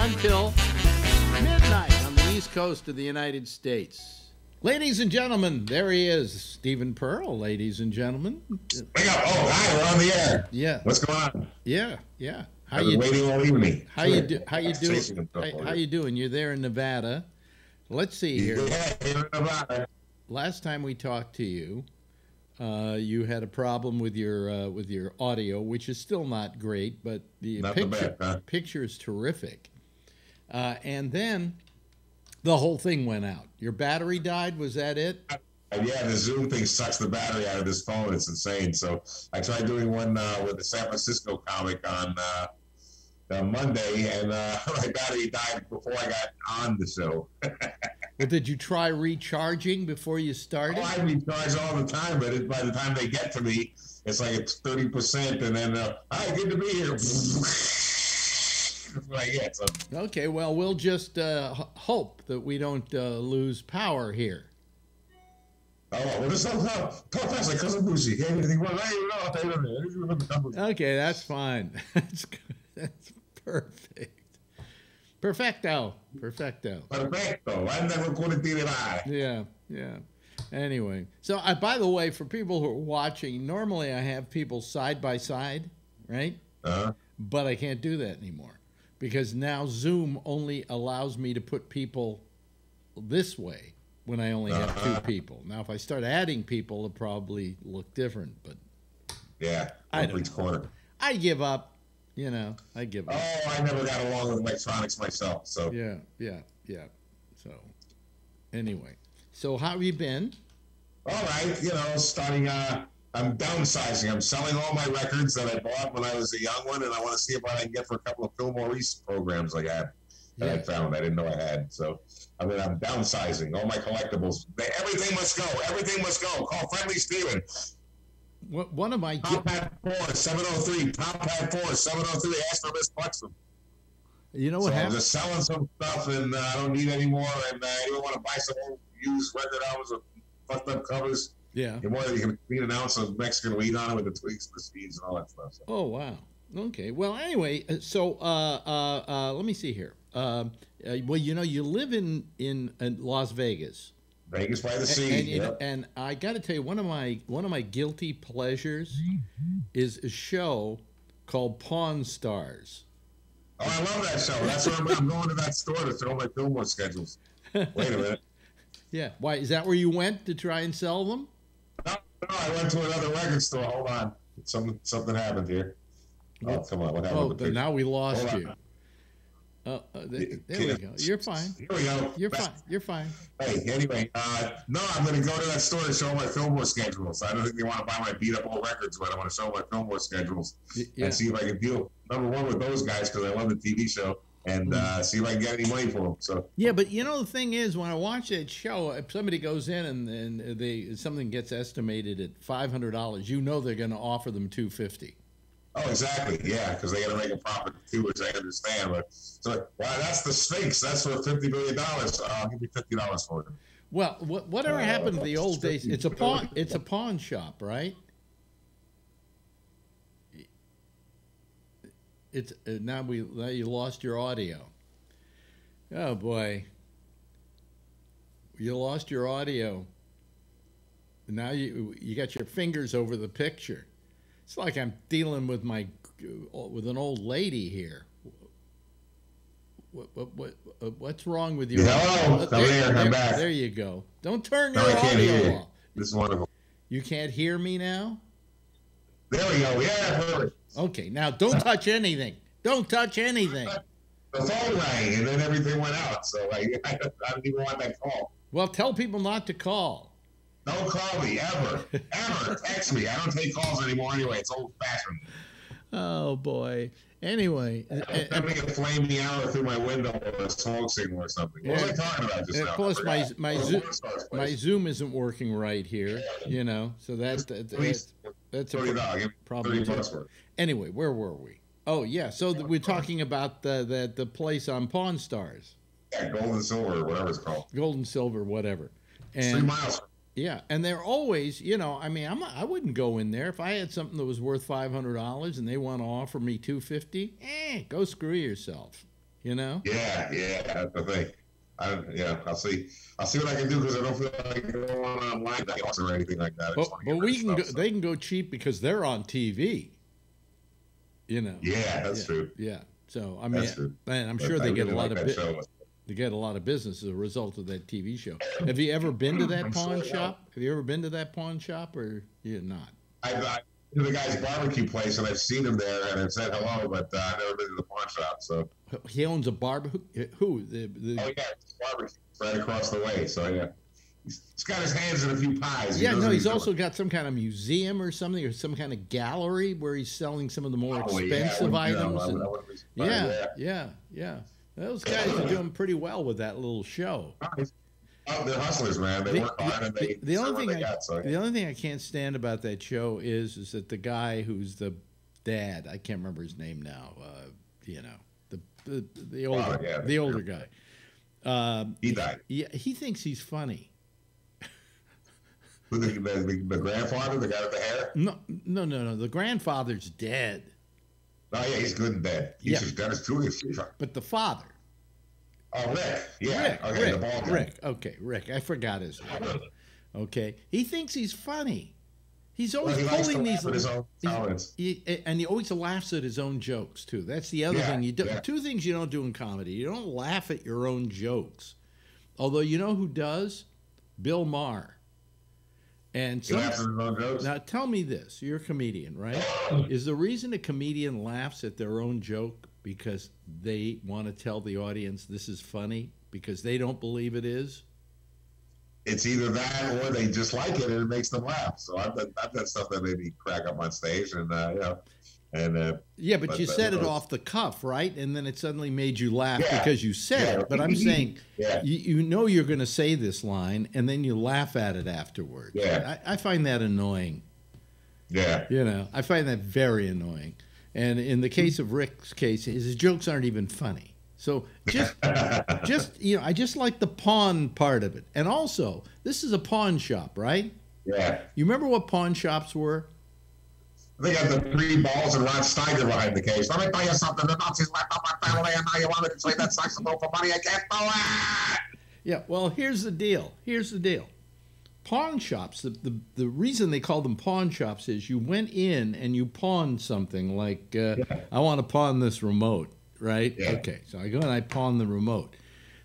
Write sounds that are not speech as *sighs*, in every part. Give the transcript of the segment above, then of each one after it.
Until midnight on the east coast of the United States. Ladies and gentlemen, there he is, Stephen Pearl. Ladies and gentlemen! Oh, hi, we're on the air. yeah, What's going on? yeah, yeah. How I've you waiting all evening. How Come you do? How you doing? How, how you doing? You're there in Nevada. Let's see here. Yeah, here in Nevada. Last time we talked to you, uh, you had a problem with your uh, with your audio, which is still not great, but the Not the picture best, huh? picture is terrific. Uh, and then the whole thing went out. Your battery died. Was that it? And yeah, the Zoom thing sucks the battery out of this phone. It's insane. So I tried doing one uh, with the San Francisco comic on uh, uh, Monday, and uh, *laughs* my battery died before I got on the show. *laughs* Well, did you try recharging before you started? Oh, I recharge all the time, but it, by the time they get to me, it's like it's thirty percent, and then uh, hi, good to be here. *laughs* That's what I get. So Okay, well, we'll just uh, hope that we don't uh, lose power here. Oh, well, this is uh, Professor Kazabushi. Anything wrong? I don't even know. I don't even remember. Okay, that's fine. *laughs* That's good. That's perfect. Perfecto. Perfecto. Perfecto. I Anda con conectividad. Yeah, yeah. Anyway, so I, by the way, for people who are watching, normally I have people side by side, right? Uh -huh. But I can't do that anymore because now Zoom only allows me to put people this way when I only have two people. Now, if I start adding people, it'll probably look different, but yeah. I don't corner. I give up. You know, I give up. Oh, I never got along with electronics myself. So Yeah, yeah, yeah. So, anyway, so how have you been? all right, you know, starting. Uh, I'm downsizing. I'm selling all my records that I bought when I was a young one, and I want to see if I can get for a couple of Fillmore East programs I had that I found. I didn't know I had. So I mean, I'm downsizing all my collectibles. Everything must go. Everything must go. Call Friendly Steven. What one of my Top Hat 4, 703. Top Hat 4, 703. Ask for Miss Plexum. you know So what I'm just selling some stuff and uh, I don't need any more. And uh, anyone want to buy some old used record albums with fucked up covers? Yeah. You more you can feed an ounce of Mexican weed on it with the tweaks and the seeds and all that stuff. So. Oh wow. Okay. Well, anyway, uh, so uh, uh, uh, let me see here. Um, uh, well, you know, you live in in, in Las Vegas, Vegas by the sea. and, you know, yep. and I got to tell you, one of my one of my guilty pleasures is a show called Pawn Stars. Oh, I love that show. That's where I'm, I'm going to that store to throw my Fillmore schedules. Wait a minute. *laughs* Yeah. Why is that where you went to try and sell them? No, I went to another record store. Hold on. Something something happened here. Oh, come on. What happened Oh, now we lost Hold on. you. Uh, uh, th- there we go. You're fine. Here we go. You're fine. You're fine. Hey, anyway, uh, no, I'm going to go to that store to show my film Fillmore schedules. I don't think they want to buy my beat up old records, but I want to show my film Fillmore schedules Yeah. and see if I can deal number one with those guys because I love the TV show and Hmm. uh, see if I can get any money for them. So, Yeah, but you know the thing is, when I watch that show, if somebody goes in and, and they something gets estimated at five hundred dollars, you know they're going to offer them two fifty. oh, exactly, yeah, because they got to make a profit too, which I understand. But so, wow, that's the Sphinx. That's for fifty million dollars. Uh, I'll give you fifty dollars for it. Well, what, whatever Uh, happened to the old days? It's a pawn. It's a pawn shop, right? It's uh, now we now you lost your audio. Oh boy, you lost your audio. Now you you got your fingers over the picture. It's like I'm dealing with my with an old lady here. What what what uh, what's wrong with you? Hello. Uh, I'm there- back. There you go. Don't turn your I can't audio hear you. off. This is wonderful. You can't hear me now? There we go. Yeah, perfect. Okay, now don't touch anything. Don't touch anything. The phone rang and then everything went out. So I, *laughs* I, don't even want that call. Well, tell people not to call. Don't call me ever, ever. *laughs* Text me. I don't take calls anymore anyway. It's old fashioned. Oh boy. Anyway, I'm sending a flaming arrow through my window or a smoke signal or something. What was I talking about just now? plus my my Oh, Zoom my. Zoom isn't working right here. You know, so that's that, Please, that's a thirty pro- dollars. Problem thirty too. bucks for it. Anyway, where were we? Oh yeah, so th- we're talking about the the, the place on Pawn Stars, Yeah, gold and silver or whatever it's called. gold and silver, whatever. Three miles. yeah, and they're always, you know, I mean, I'm I wouldn't go in there if I had something that was worth five hundred dollars and they want to offer me two fifty. Eh, go screw yourself. You know. Yeah, yeah, that's the thing. I, yeah, I'll see. I'll see what I can do because I don't feel like going online that or anything like that. But, but we can go, stuff, so- they can go cheap because they're on TV. You know. Yeah, that's yeah, true. Yeah. So I mean, man, I'm But sure I they get really a lot like of show. they get a lot of business as a result of that TV show. Have you ever been to that I'm pawn sure, shop? Have you ever been to that pawn shop, or you not? I've I've been to the guy's barbecue place and I've seen him there and I've said hello, but uh, I've never been to the pawn shop. So, He owns a barbecue. Who? The, the, oh yeah, barbecue right across the way. So yeah, he's, he's got his hands in a few pies. He yeah, no, what he's also got some kind of museum or something, or some kind of gallery where he's selling some of the more yeah, I expensive know, items. And- wouldn't be surprised, yeah, yeah, yeah. Those guys are doing pretty well with that little show. Oh, they're hustlers, man. They The- work hard and they the, the only thing I, got. So the only thing I can't stand about that show is is that the guy who's the dad, I can't remember his name now. Uh, you know, the the, the older Oh, yeah, the older guy. Um, he died. yeah, he thinks he's funny. Who the, the, the grandfather, the guy with the hair? No, no, no, no. The grandfather's dead, Oh yeah, he's good and dead. He's Yeah. just Dennis Julius. but the father, Oh Rick. Yeah. Rick, okay, Rick, the guy. Rick. Okay, Rick. I forgot his name. Okay, he thinks he's funny. He's Well, always he pulling these. his own talents. he- and he always laughs at his own jokes too. That's the other Yeah, thing you do. yeah. Two things you don't do in comedy. You don't laugh at your own jokes. Although you know who does? Bill Maher. And He some, laughs at his own jokes. now tell me this: You're a comedian, right? *coughs* Is the reason a comedian laughs at their own joke because they want to tell the audience this is funny because they don't believe it is? It's either that or they just like it and it makes them laugh. So I've done, I've done stuff that made me crack up on stage, and uh, you know, and uh, Yeah, but, But you said it off the cuff, right? And then it suddenly made you laugh Yeah. because you said Yeah. it. But I'm saying *laughs* yeah, you, you know you're going to say this line and then you laugh at it afterwards. Yeah. I, I find that annoying. yeah, You know, I find that very annoying. And in the case of Rick's case, his jokes aren't even funny. So just, *laughs* just you know, I just like the pawn part of it. And also, this is a pawn shop, right? yeah. You remember what pawn shops were? They got the three balls and Rod Steiger behind the case. Let me tell you something. The Nazis left up my family, and now you want me to play that saxophone for money? I can't do it. Yeah, well, here's the deal. Here's the deal. Pawn shops, the, the, the reason they call them pawn shops is you went in and you pawned something like, uh, I want to pawn this remote, right? Yeah. Okay, so I go and I pawn the remote.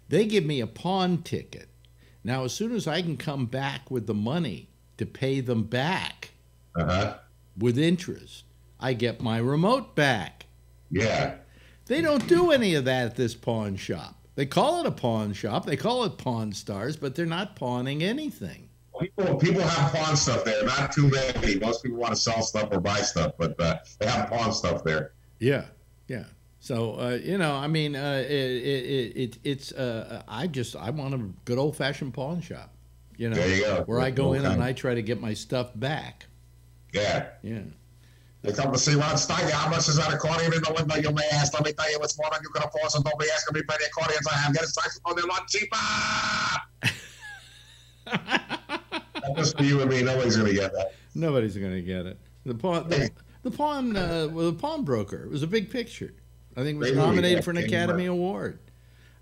They give me a pawn ticket. Now, as soon as I can come back with the money to pay them back Uh huh. with interest, I get my remote back. Yeah. They don't do any of that at this pawn shop. They call it a pawn shop, they call it Pawn Stars, but they're not pawning anything. People, people have pawn stuff there. Not too many. Most people want to sell stuff or buy stuff, but uh, they have pawn stuff there. Yeah, yeah. So uh, you know, I mean, uh, it, it, it, it's uh, I just I want a good old fashioned pawn shop. You know, you where I go in Okay. and I try to get my stuff back. Yeah. Yeah. They come to see Rod Steiger. How much is that accordion in the window? You may ask. Let me tell you, what's more than you can afford. So don't be asking me for the accordions I have. Get a saxophone. They're a lot cheaper. *laughs* Just for you and me. Nobody's gonna get that. Nobody's gonna get it. The pawn, the, the pawn, uh, well, the pawnbroker. It was a big picture. I think it was movie, nominated for an Academy. Award.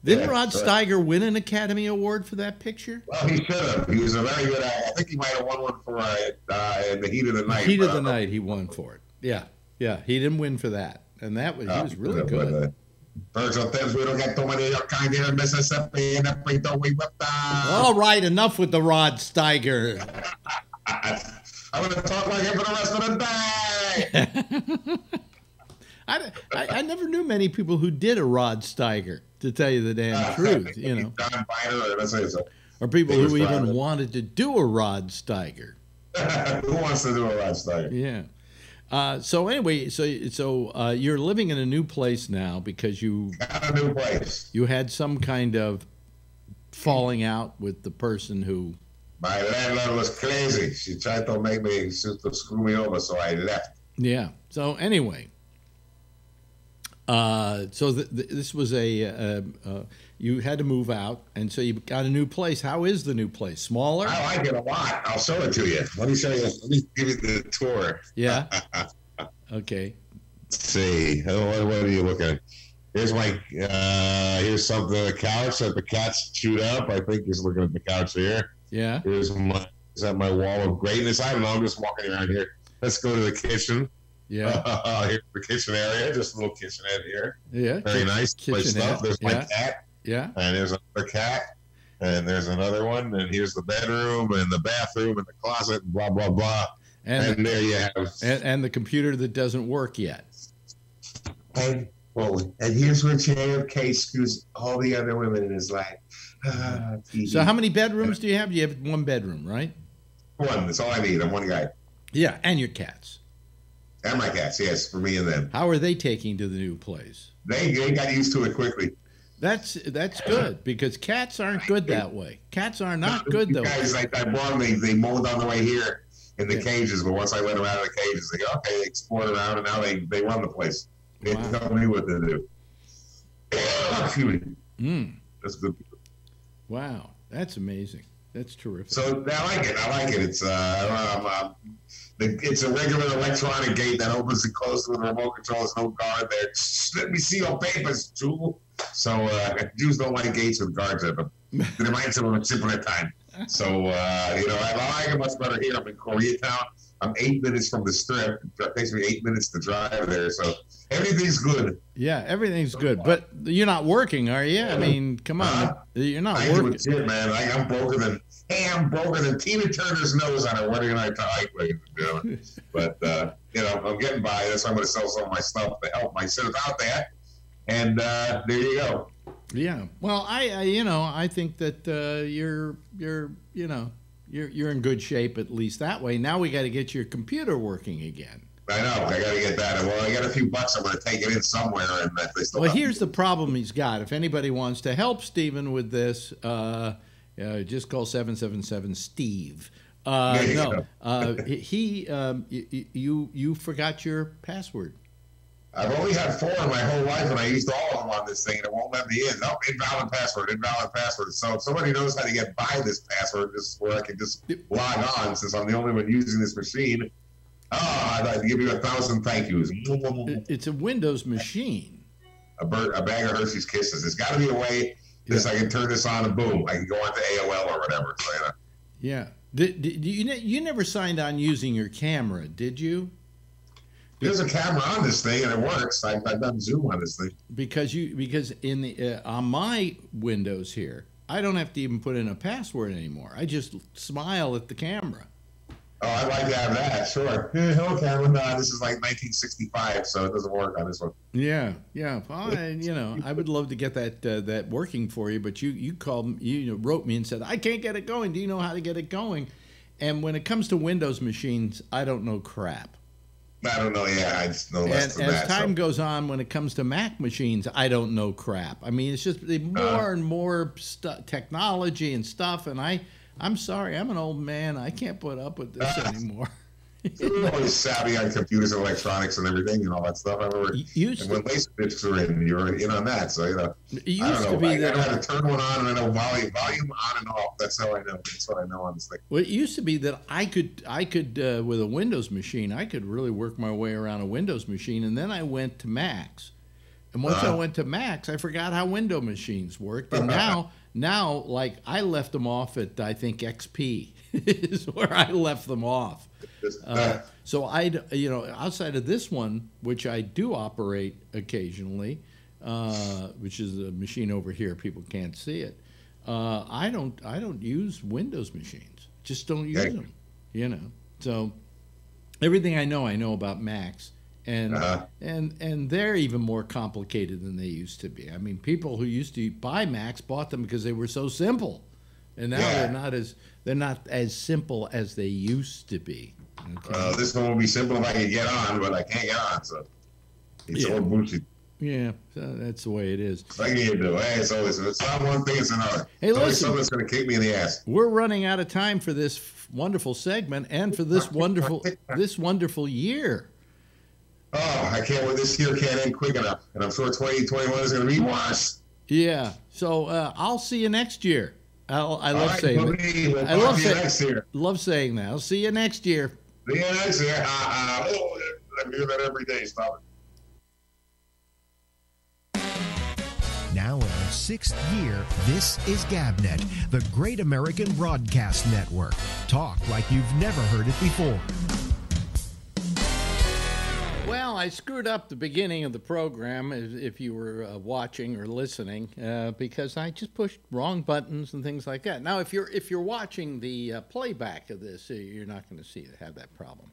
Didn't Yeah, Rod right. Steiger win an Academy Award for that picture? Well, he should have. He was a very good actor. I think he might have won one for it uh, in the heat of the night. Heat of the uh, night, he won for it. Yeah, yeah. He didn't win for that, and that was he uh, was really good. Virgil Tibbs, we don't get too many of your kind here in Mississippi, and if we do, we whip down. All right, enough with the Rod Steiger. I'm going to talk like him for the rest of the day. I, I, I never knew many people who did a Rod Steiger. To tell you the damn *laughs* truth, you know. John Biner, let's say so. or people who even wanted to do a Rod Steiger. *laughs* Who wants to do a Rod Steiger? Yeah. Uh, so anyway, so so uh, you're living in a new place now because you Got a new place. you had some kind of falling out with the person who. My landlord was crazy. She tried to make me to screw me over, so I left. Yeah. So anyway. Uh, so th- th- this was a uh, uh, you had to move out, and so you got a new place. How is the new place? Smaller? I like it a lot. I'll show it to you. Let me show you. Let me give you the tour. Yeah. *laughs* Okay. Let's see. What, what are you looking at? Here's my. Uh, here's something. The couch that the cats chewed up. I think he's looking at the couch here. Yeah. Here's my. Is that my wall of greatness? I don't know. I'm just walking around here. Let's go to the kitchen. Yeah. *laughs* here's the kitchen area. Just a little kitchenette here. Yeah. Very nice. Place kitchenette, stuff. There's my yeah. cat. Yeah. and there's another cat, and there's another one, and here's the bedroom, and the bathroom, and the closet, and blah blah blah. And And there you have. and, and the computer that doesn't work yet. And well, and here's where JFK screws all the other women in his life. Ah, So how many bedrooms do you have? You have one bedroom, right? one? That's all I need. I'm one guy. Yeah, and your cats. And my cats, yes, for me and them. How are they taking to the new place? They they got used to it quickly. That's that's good because cats aren't good that way. Cats are not good though. guys, I, I brought them. They, they molded on the way here in the Yeah. cages, but once I let them out of the cages, they go, okay, they explored around, and now they, they run the place. They Wow. tell me what to do. *coughs* Excuse me. Mm, That's good. wow, that's amazing. That's terrific. So I like it. I like it. It's uh, um, the, it's a regular electronic gate that opens and closes with a remote control. There's no guard there. Let me see your papers, Jewel. So uh, Jews don't like gates with guards at them. It reminds them of a simpler time. So uh, you know, I like it much better here. I'm in Koreatown. I'm eight minutes from the strip. It takes me eight minutes to drive there. So everything's good. yeah, everything's good, but you're not working, are you? I mean, come on, Huh? you're not I working. shit, man. I, I'm broker than hey, I'm broker than Tina Turner's nose on her wedding night tonight, ladies and gentlemen. But uh, you know, I'm getting by. That's why I'm going to sell some of my stuff to help myself out there. And uh, there you go. Yeah. Well, I, I you know, I think that uh, you're you're you know you're you're in good shape at least that way. Now we got to get your computer working again. I know. I got to get that. Well, I got a few bucks. I'm going to take it in somewhere, and. Well, here's the problem he's got. If anybody wants to help Stephen with this, uh, uh, just call seven seven seven Steve. Uh, no, uh, he um, you you forgot your password. I've only had four in my whole life, and I used all of them on this thing, and it won't let me in. No, invalid password, invalid password. So if somebody knows how to get by this password, this is where I can just log on, since I'm the only one using this machine. Oh, I'd like to give you a thousand thank yous. It's a Windows machine. A, bird, a bag of Hershey's Kisses. There's got to be a way this I can turn this on and boom, I can go on onto AOL or whatever. So, you know, Yeah. Did, did you ne- you never signed on using your camera, did you? There's a camera on this thing and it works. I, I've done Zoom on this thing. Because you because in the uh, on my Windows here, I don't have to even put in a password anymore. I just smile at the camera. Oh, I'd like to have that. Sure. Yeah, hello, camera. No, this is like 1965, so it doesn't work on this one. Yeah, yeah. Well, I, you know, I would love to get that uh, that working for you, but you you called you wrote me and said I can't get it going. Do you know how to get it going? And when it comes to Windows machines, I don't know crap. I don't know. Yeah, I just know less And than as that. time so. goes on, when it comes to Mac machines, I don't know crap. I mean, it's just the more Uh-huh. and more technology and stuff, and I, I'm sorry, I'm an old man. I can't put up with this *laughs* anymore. Always savvy on computers and electronics and everything and all that stuff. I remember. Used And when Laserdiscs were in, you were in on that. So, you know, it I don't to know. I, be I know how that. to turn one on and I know volume, volume on and off. That's how I know. That's what I know on this thing. Well, it used to be that I could, I could, uh, with a Windows machine, I could really work my way around a Windows machine, and then I went to Macs, and once I Uh-huh. went to Macs, I forgot how Window machines worked, and now, now, like I left them off at I think XP *laughs* is where I left them off. Uh, so I, you know, outside of this one, which I do operate occasionally, uh, which is a machine over here, people can't see it. Uh, I don't, I don't use Windows machines. Just don't use them. You know, so everything I know, I know about Macs, and Uh-huh. and and they're even more complicated than they used to be. I mean, people who used to buy Macs bought them because they were so simple. and now Yeah. they're not as they're not as simple as they used to be. Okay. Uh, this one will be simple if I can get on, but I can't get on, so it's Yeah. all bullshit. yeah, so that's the way it is. What can you do? Hey, it's always it's not one thing, it's another. Hey, it's listen. something that's going to kick me in the ass. We're running out of time for this f- wonderful segment and for this wonderful *laughs* this wonderful year. Oh, I can't wait. This year can't end quick enough, and I'm sure 2021 is going to be worse. Yeah. So uh, I'll see you next year. I'll, I love right, saying that. we'll I love to you saying- next year. Love saying that. I'll see you next year. Ha, ha. Oh, I that every day. Stop it. Now in our sixth year, this is GabNet, the Great American Broadcast Network. Talk like you've never heard it before. Well, I screwed up the beginning of the program if you were uh, watching or listening uh, because I just pushed wrong buttons and things like that. Now, if you're if you're watching the uh, playback of this, uh, you're not going to see have that problem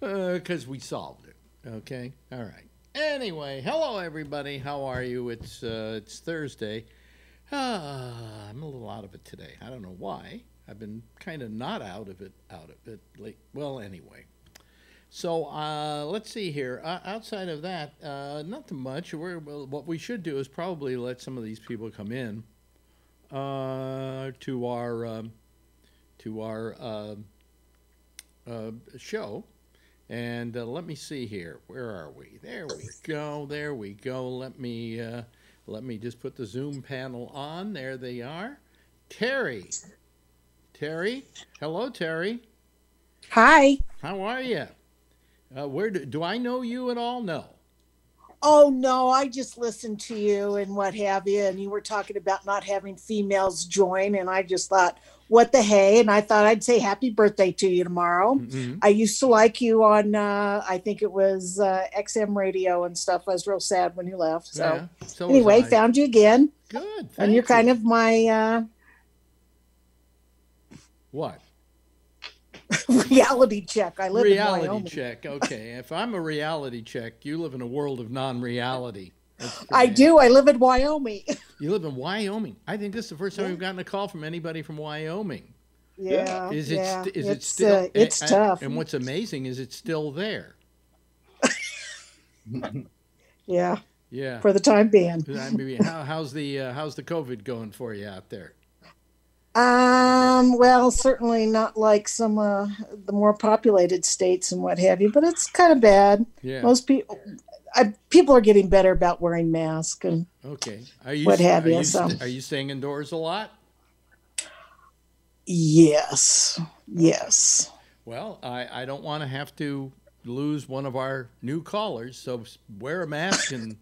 because we solved it. Okay, all right. Anyway, hello everybody. How are you? It's uh, it's Thursday. Ah, I'm a little out of it today. I don't know why. I've been kind of not out of it, out of it late. Well, anyway. So uh, let's see here. Uh, outside of that, uh, nothing much. We're, well, what we should do is probably let some of these people come in uh, to our um, to our uh, uh, show. And uh, let me see here. Where are we? There we go. There we go. Let me uh, let me just put the Zoom panel on. There they are. Terry. Terry. Hello, Terry. Hi. How are you? Uh, where do, do I know you at all? No. Oh no, I just listened to you and what have you, and you were talking about not having females join, and I just thought, what the hey? And I thought I'd say happy birthday to you tomorrow. Mhm. I used to like you on, uh, I think it was uh, XM radio and stuff. I was real sad when you left. So Yeah, so anyway, found you again, good. and you're kind of my uh, what *laughs* reality check. I live in reality Wyoming. check? Okay, if I'm a reality check, you live in a world of non-reality. I damn- do. I live in Wyoming. *laughs* You live in Wyoming. I think this is the first time we've gotten a call from anybody from Wyoming. yeah, Is it? yeah. st- is it it's, still? Uh, it's and, tough. And what's amazing is it's still there. *laughs* yeah, Yeah. for the time being. How, how's the uh, how's the COVID going for you out there? Um, well, certainly not like some uh, the more populated states and what have you, but it's kind of bad. Yeah. Most people, I, people are getting better about wearing masks, and Okay. Are you? What have are you, You, so. st- are you staying indoors a lot? yes, yes, Well, I, I don't want to have to lose one of our new callers, so wear a mask and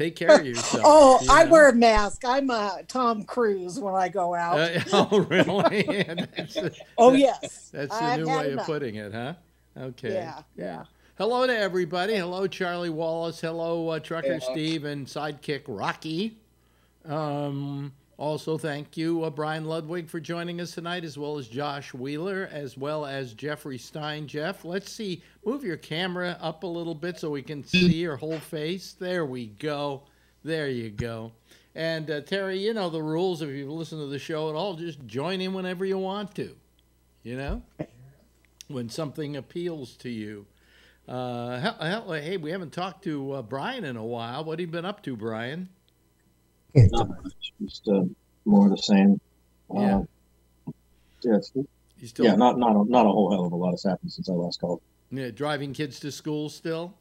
take care of yourself. *laughs* Oh, you I know? wear a mask. I'm a Tom Cruise when I go out. Uh, *laughs* oh, really? *laughs* that's the, oh that- yes, that's the new had way of putting it, huh? Okay. Yeah, yeah. Hello to everybody. Hello, Charlie Wallace. Hello, uh, Trucker Steve and Sidekick Rocky. Um, also, thank you, uh, Brian Ludwig, for joining us tonight, as well as Josh Wheeler, as well as Jeffrey Stein. Jeff, let's see. Move your camera up a little bit so we can see your whole face. There we go. There you go. And uh, Terry, you know the rules. If you've listened to the show at all, just join in whenever you want to. You know, when something appeals to you. Uh, hell, hell, hey, we haven't talked to uh, Brian in a while. What have you been up to, Brian? Not much. Just uh, more of the same. Yeah. Uh, yeah, You still yeah, not not a, not a whole hell of a lot has happened since I last called. yeah, driving kids to school still?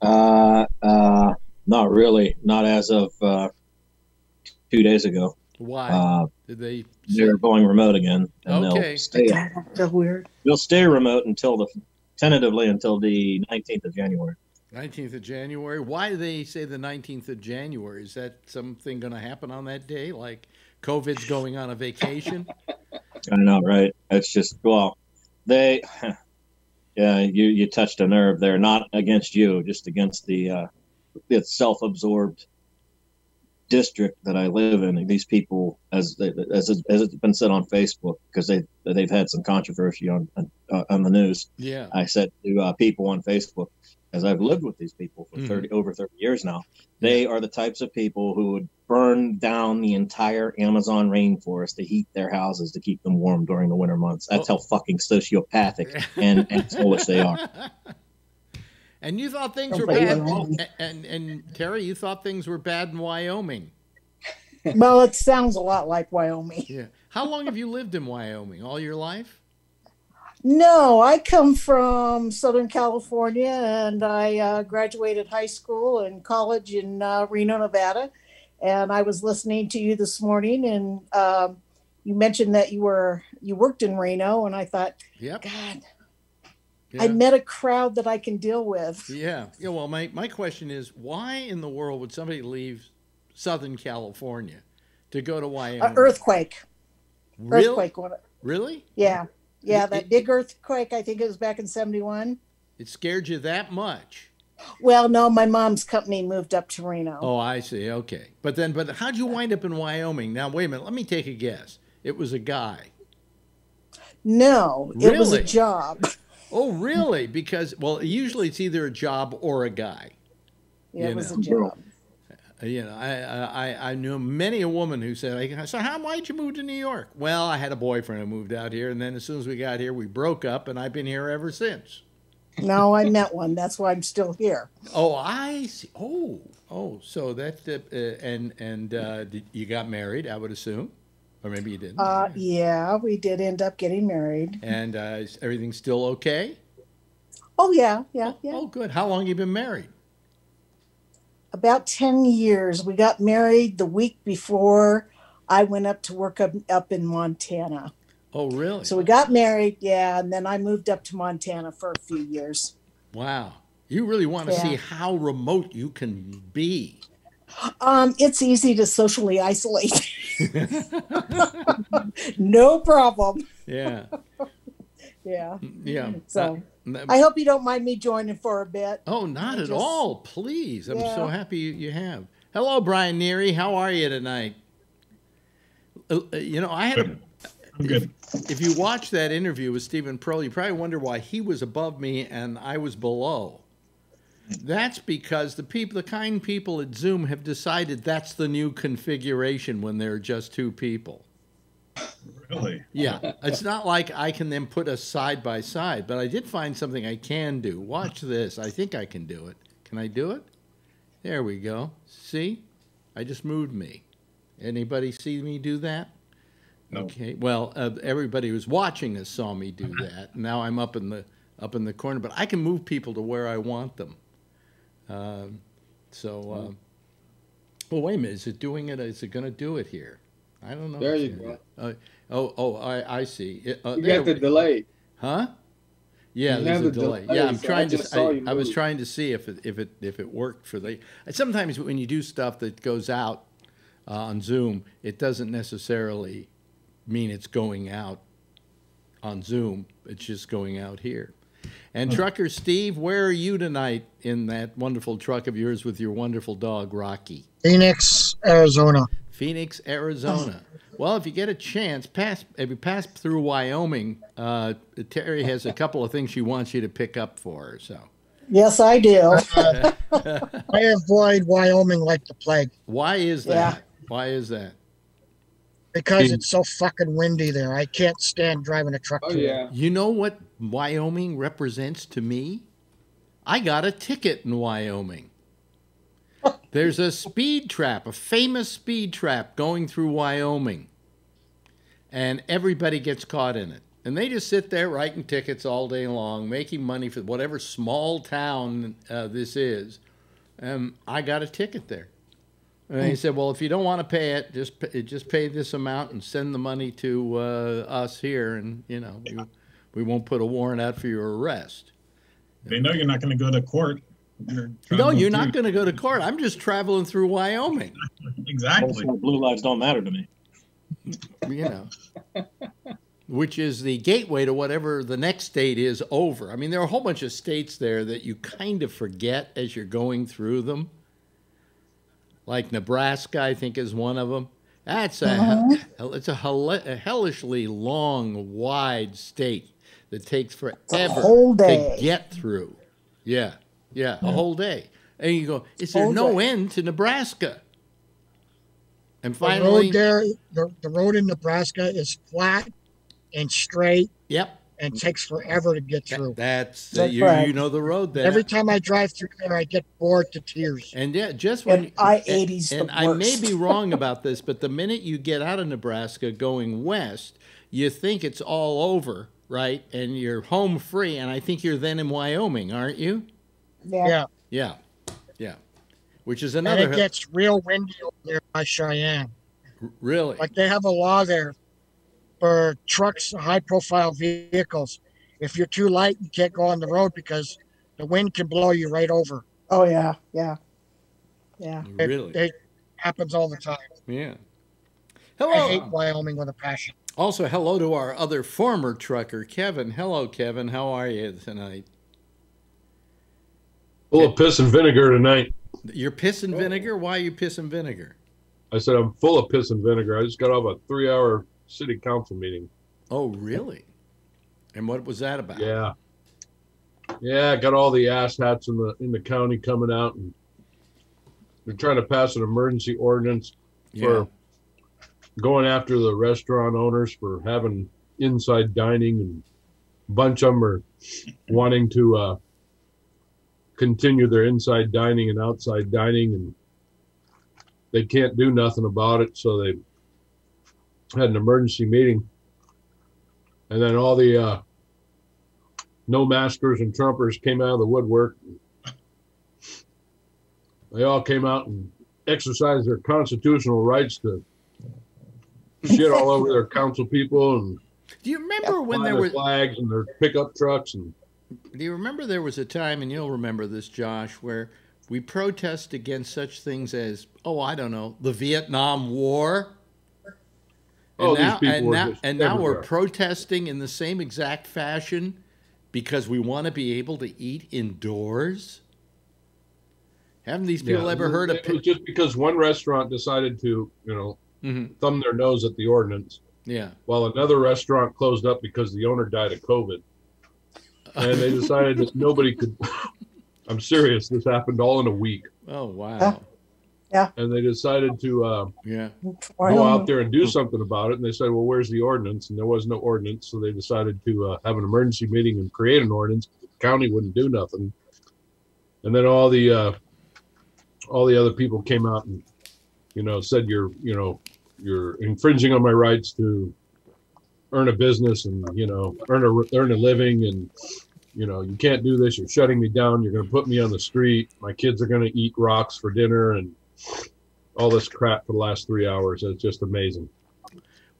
Uh, uh, not really. Not as of uh, two days ago. Why Uh, did they? they're going remote again, and Okay. they'll stay. God, I feel weird. They'll stay remote until the tentatively until the 19th of January. Nineteenth of January. Why do they say the nineteenth of January? Is that something going to happen on that day? Like COVID's going on a vacation? I know, right? It's just well, they, *laughs* yeah, you you touched a nerve there. Not against you, just against the uh, the self-absorbed district that I live in. These people, as as as it's been said on Facebook, because they they've had some controversy on on, on the news. Yeah. I said to uh, people on Facebook, as I've lived with these people for Mhm. 30 over 30 years now. They are the types of people who would burn down the entire Amazon rainforest to heat their houses to keep them warm during the winter months. That's Oh. how fucking sociopathic and, *laughs* and foolish they are. *laughs* And you thought things Don't were bad, and, and and Terry, you thought things were bad in Wyoming. well, it sounds a lot like Wyoming. Yeah. How long have you lived in Wyoming? All your life? No, I come from Southern California and I uh, graduated high school and college in uh, Reno, Nevada. And I was listening to you this morning and um, you mentioned that you were you worked in Reno and I thought, Yep. God, Yeah. I met a crowd that I can deal with. yeah. Yeah. Well, my, my question is, why in the world would somebody leave Southern California to go to Wyoming? Earthquake, Really? earthquake. Really? Yeah, yeah, It- that it- big earthquake. I think it was back in '71. It scared you that much? Well, no, my mom's company moved up to Reno. Oh, I see. Okay. But then, but how'd you wind up in Wyoming? Now, wait a minute. Let me take a guess. It was a guy. No, it was a job. *laughs* Oh, really? Because well, usually it's either a job or a guy. Yeah, it was know. a job. You know, I I, I knew many a woman who said, I- said, how why'd you move to New York?" Well, I had a boyfriend who moved out here, and then as soon as we got here, we broke up, and I've been here ever since. No, I met one. That's why I'm still here. Oh, I see. Oh, oh, so that uh, uh, and and uh, did, you got married, I would assume, or maybe you didn't. Uh, yeah, we did end up getting married. and uh, is everything still okay? Oh yeah, yeah, yeah. Oh, good. How long you been married? About ten years. We got married the week before I went up to work up up in Montana. Oh, really? So we got married, yeah, and then I moved up to Montana for a few years. wow. You really want to Yeah. see how remote you can be. Um, it's easy to socially isolate. *laughs* no problem. Yeah. *laughs* Yeah. Yeah. So I hope you don't mind me joining for a bit. oh, not I at just- all. Please. I'm so happy you, you have. Hello, Brian Neary. How are you tonight? Uh, uh, you know, I had. Good. I'm good. If you watch that interview with Stephen Pearl, you probably wonder why he was above me and I was below. That's because the people, the kind people at Zoom, have decided that's the new configuration when there are just two people. Really? Yeah, it's not like I can then put us side by side, but I did find something I can do. Watch *laughs* this. I think I can do it. Can I do it? There we go. See? I just moved me. Anybody see me do that? No. Okay. Well, uh, everybody who's watching us saw me do *laughs* that. Now I'm up in the up in the corner, but I can move people to where I want them. Um, so, uh, well, wait a minute. Is it doing it? Is it going to do it here? I don't know. There you go. Uh, oh, oh, I, I see. It, uh, You there got the delay. Huh? Yeah, You there's a the delay. delay, Yeah, I'm so I trying to. I, I was trying to see if it if it if it worked for the. Sometimes when you do stuff that goes out uh, on Zoom, it doesn't necessarily mean it's going out on Zoom. It's just going out here. And trucker Steve, where are you tonight in that wonderful truck of yours with your wonderful dog Rocky? Phoenix, Arizona. Phoenix, Arizona. Well, if you get a chance, pass if you pass through Wyoming, uh, Terry has a couple of things she wants you to pick up for her. So, Yes, I do. *laughs* *laughs* I avoid Wyoming like the plague why is Yeah. that? Why is that? because it's so fucking windy there. I can't stand driving a truck. Oh through yeah. You know what Wyoming represents to me? I got a ticket in Wyoming. There's a speed trap, a famous speed trap going through Wyoming. And everybody gets caught in it. And they just sit there writing tickets all day long, making money for whatever small town uh, this is. And I got a ticket there. And he said, "Well, if you don't want to pay it, just pay, just pay this amount and send the money to uh, us here, and you know we, we won't put a warrant out for your arrest." They know you're not going to go to court. You're No, you're not going to go to court. I'm just traveling through Wyoming. *laughs* Exactly. Also, blue lives don't matter to me. You know, which is the gateway to whatever the next state is over. I mean, there are a whole bunch of states there that you kind of forget as you're going through them. Like Nebraska, I think is one of them. That's a uh-huh. hell- it's a, hell, a hellishly long, wide state that takes forever whole day. to get through. Yeah, Yeah, a whole day. And you go, is there no day. end to Nebraska? And The finally, road there, the, the road in Nebraska is flat and straight yep, and takes forever to get through. that's That's you, right. you know the road there. Every time I drive through there, I get bored to tears. and yeah, just when I-80's and the I may be *laughs* wrong about this, but the minute you get out of Nebraska going west, you think it's all over, right? And you're home free, and I think you're then in Wyoming, aren't you? Yeah. Yeah, Yeah, yeah. Which is another. and another it gets real windy over there by Cheyenne. really. Like they have a law there for trucks, high-profile vehicles. If you're too light, you can't go on the road because the wind can blow you right over. Oh yeah. Yeah. Yeah. It, Really? it happens all the time. Yeah. Hello. I Hello. hate Wyoming with a passion. Also, hello to our other former trucker, Kevin. Hello, Kevin. How are you tonight? Full of piss and vinegar tonight. You're pissing vinegar? Why are you pissing vinegar? I said I'm full of piss and vinegar. I just got off a three-hour city council meeting. Oh, really? And what was that about? Yeah, yeah. I Got all the ass hats in the in the county coming out, and they're trying to pass an emergency ordinance Yeah. for going after the restaurant owners for having inside dining, and a bunch of them are wanting to uh, continue their inside dining and outside dining, and they can't do nothing about it. So they had an emergency meeting, and then all the uh, no maskers and trumpers came out of the woodwork. They all came out and exercised their constitutional rights to shit all over their council people and Do you remember when there were flags and their pickup trucks and Do you remember there was a time, and you'll remember this, Josh, where we protest against such things as, oh, I don't know, the Vietnam War. And Oh, these now, people and now, and now we're protesting in the same exact fashion because we want to be able to eat indoors. Haven't these people Yeah, ever heard of? it just because one restaurant decided to you know Mhm. thumb their nose at the ordinance Yeah. while another restaurant closed up because the owner died of covid and they decided that nobody could i'm serious this happened all in a week Oh wow. Yeah. And they decided to uh, Yeah. go out there and do something about it. And they said, well, where's the ordinance? And there was no ordinance. So they decided to uh, have an emergency meeting and create an ordinance. The county wouldn't do nothing. And then all the, uh, all the other people came out and, you know, said you're, you know, you're infringing on my rights to earn a business and, you know, earn a, earn a living. And, you know, you can't do this. You're shutting me down. You're going to put me on the street. My kids are going to eat rocks for dinner and all this crap for the last three hours. It's just amazing.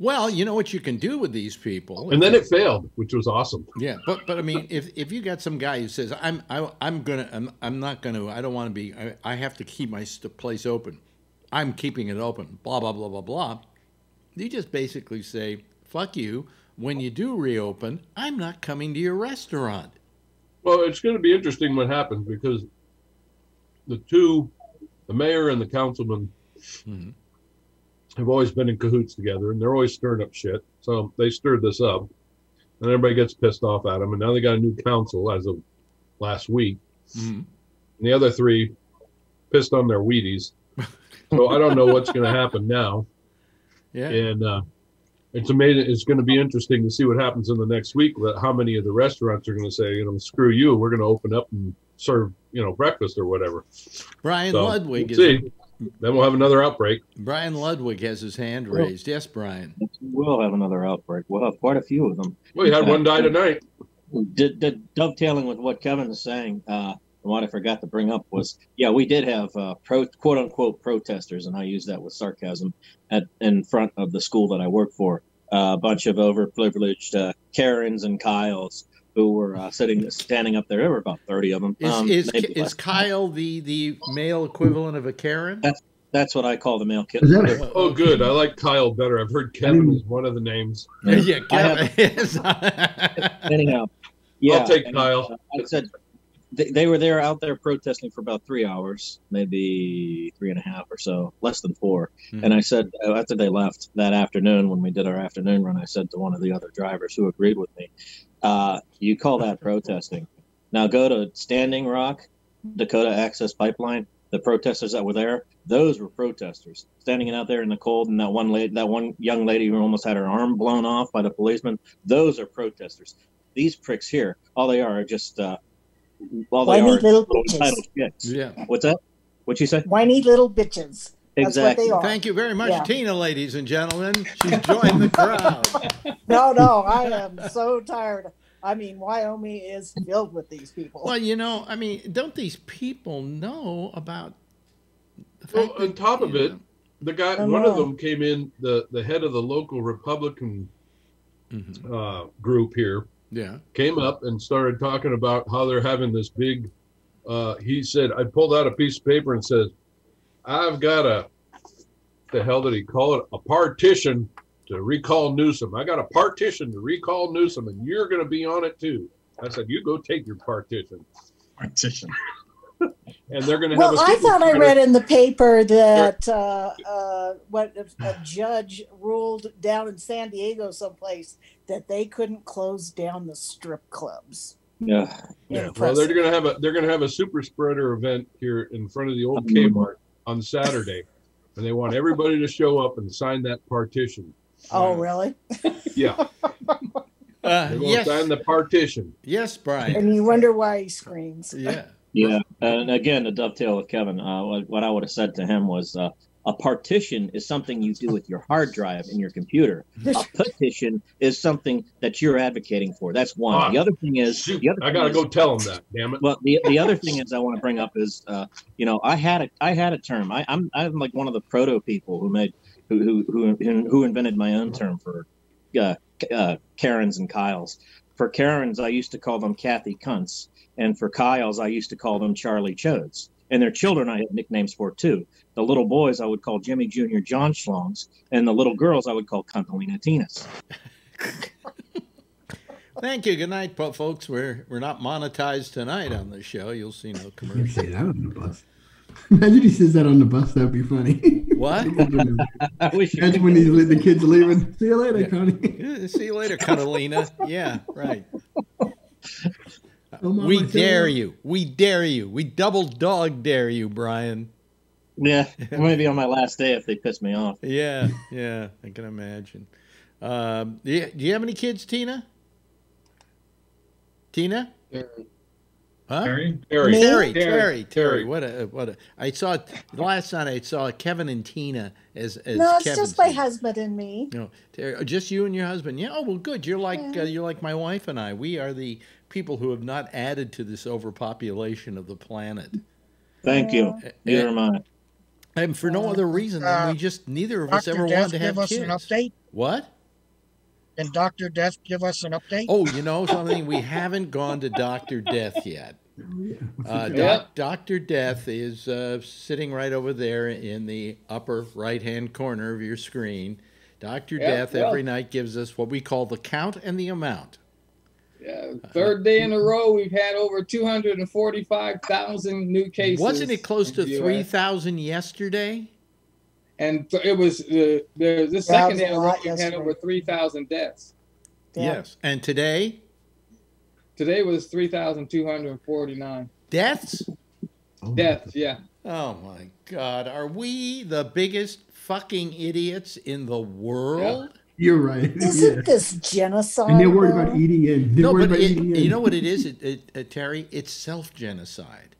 Well, you know what you can do with these people, And then it failed, which was awesome. Yeah, but but I mean, if if you got some guy who says I'm I, I'm gonna I'm I'm not gonna I don't want to be I, I have to keep my st- place open, I'm keeping it open. Blah blah blah blah blah. You just basically say fuck you. When you do reopen, I'm not coming to your restaurant. Well, it's going to be interesting what happens because the two, the mayor and the councilman, Mhm. have always been in cahoots together, and they're always stirring up shit. So they stirred this up, and everybody gets pissed off at them. And now they got a new council as of last week, Mhm. and the other three pissed on their Wheaties. So I don't know what's going to happen now. *laughs* Yeah, and uh, it's amazing. It's going to be interesting to see what happens in the next week. That how many of the restaurants are going to say, you know, screw you, we're going to open up and serve, you know, breakfast or whatever. Brian So, Ludwig we'll is see. Then we'll have another outbreak. Brian Ludwig has his hand Well- raised. Yes, Brian. We'll have another outbreak. We'll have quite a few of them. We had one die tonight. Did, did, dovetailing with what Kevin is saying, uh, what I forgot to bring up was, yeah, we did have uh, pro, quote unquote protesters, and I use that with sarcasm, at in front of the school that I work for. Uh, a bunch of overprivileged uh, Karens and Kyles who were uh, sitting, standing up there. There were about thirty of them. Is Um, is is. Kyle the the male equivalent of a Karen? That's what I call the male kid. That *laughs* Oh, good. I like Kyle better. I've heard Kevin is one of the names. *laughs* yeah, I have- Kevin is. *laughs* Anyhow, yeah, I'll take and, Kyle. uh, I said they, they were there out there protesting for about three hours, maybe three and a half or so, less than 4 Mhm. And I said uh, after they left that afternoon, when we did our afternoon run, I said to one of the other drivers who agreed with me, uh, "You call that *laughs* protesting? Now go to Standing Rock Dakota Access Pipeline, the protesters that were there, those were protesters standing out there in the cold. And that one lady, that one young lady who almost had her arm blown off by the policeman, those are protesters. These pricks here, all they are are just, uh, all they Whiny are are little little bitches. entitled chicks. Yeah. What's that? What'd you say? Whiny little bitches. That's Exactly. what they are. Thank you very much, Yeah. Tina, ladies and gentlemen. She's joined the crowd. *laughs* No, no, I am so tired. I mean, Wyoming is filled with these people. Well, you know, I mean, don't these people know about the Well, fact on that, top of you it, the guy, I one of them came in, the the head of the local Republican Mhm. uh, group here, yeah, came up and started talking about how they're having this big. Uh, he said, I pulled out a piece of paper and says, I've got a, the hell did he call it? A partition to recall Newsom. I got a partition to recall Newsom, and you're going to be on it too. I said, you go take your partition. Partition. *laughs* And they're going to Well, have a I thought I read in the paper that uh, uh, what if a judge ruled down in San Diego someplace that they couldn't close down the strip clubs. Yeah. Yeah, well, they're going to have a they're going to have a super spreader event here in front of the old *laughs* Mhm. Kmart on Saturday, and they want everybody to show up and sign that partition. Oh, really? *laughs* Yeah, uh, they're going yes, sign the partition. yes, Brian. And you wonder why he screams. Yeah, Yeah, and again, to dovetail with Kevin, uh, what, what I would have said to him was, uh, a partition is something you do with your hard drive in your computer. A *laughs* petition is something that you're advocating for. That's one. Ah, the other thing is, Shoot, the other I got to is- go tell them that. Damn it! Well, the the other thing is I want to bring up is, uh, you know, I had a I had a term. I, I'm I'm like one of the proto people who made who who who, who invented my own term for uh, uh, Karens and Kyles. For Karens, I used to call them Kathy Cunts, and for Kyles, I used to call them Charlie Chodes. And their children, I had nicknames for too. The little boys, I would call Jimmy Jr. John Schlongs, and the little girls, I would call Cuntalina Tinas. *laughs* thank you. Good night, folks. We're we're not monetized tonight on the show. You'll see no Can't commercial. say that on the bus. *laughs* Imagine he says that on the bus. That'd be funny. What? *laughs* I wish you Imagine when he's, the kids are leaving. See you later, Yeah. Connie. See you later, Catalina. Yeah, right. Oh, Mama, We say dare you. We dare you. We double dog dare you, Brian. Yeah, it might be on my last day if they piss me off. *laughs* Yeah, yeah, I can imagine. Um, do, you, do you have any kids, Tina? Tina? Huh? Harry? Harry, Terry, Terry. Terry, Terry. Terry. What a what a! I saw last night. I saw Kevin and Tina as as No, it's Kevin's just my kids. husband and me. No, Terry, uh, just you and your husband. Yeah. Oh well, good. You're like Yeah. uh, you're like my wife and I. We are the people who have not added to this overpopulation of the planet, Thank you. Neither yeah. am I. and for no other reason than Uh, we just neither of us Dr. ever Death wanted to have give us kids. an update? What? Can Dr. Death give us an update? Oh, you know something? We haven't gone to Doctor Death yet. Uh, doc, Yep. Doctor Death is uh, sitting right over there in the upper right-hand corner of your screen. Doctor Yep, Death yep. every night gives us what we call the count and the amount. Yeah, third day in a row, we've had over 245,000 new cases. Wasn't it close to in the three thousand yesterday? And th- it was uh, the the second day in a a row, we've had yesterday. over 3,000 deaths. Yeah. Yes. And today, Today was 3,249 deaths. Oh, deaths. Yeah. Oh my God! Are we the biggest fucking idiots in the world? You're right. *laughs* Isn't Yeah. this genocide? And they're worried though? about eating in. They're no, worried but about it, eating in. you know what it is, it, it, uh, Terry? It's self genocide.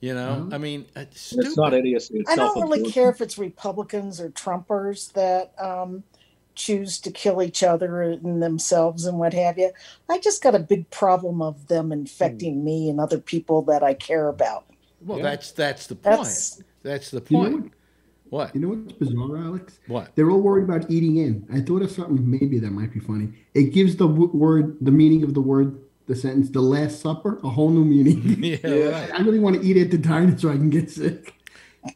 You know, Huh? I mean, it's. It's not idiocy. It's I don't really care if it's Republicans or Trumpers that um, choose to kill each other and themselves and what have you. I just got a big problem of them infecting me and other people that I care about. Well, Yeah. that's that's the point. That's That's the You know point. What? You know what's bizarre, Alex? What? They're all worried about eating in. I thought of something maybe that might be funny. It gives the w- word, the meaning of the word, the sentence, the Last Supper, a whole new meaning. Yeah, *laughs* *laughs* Yeah. right. I really want to eat at the diner so I can get sick.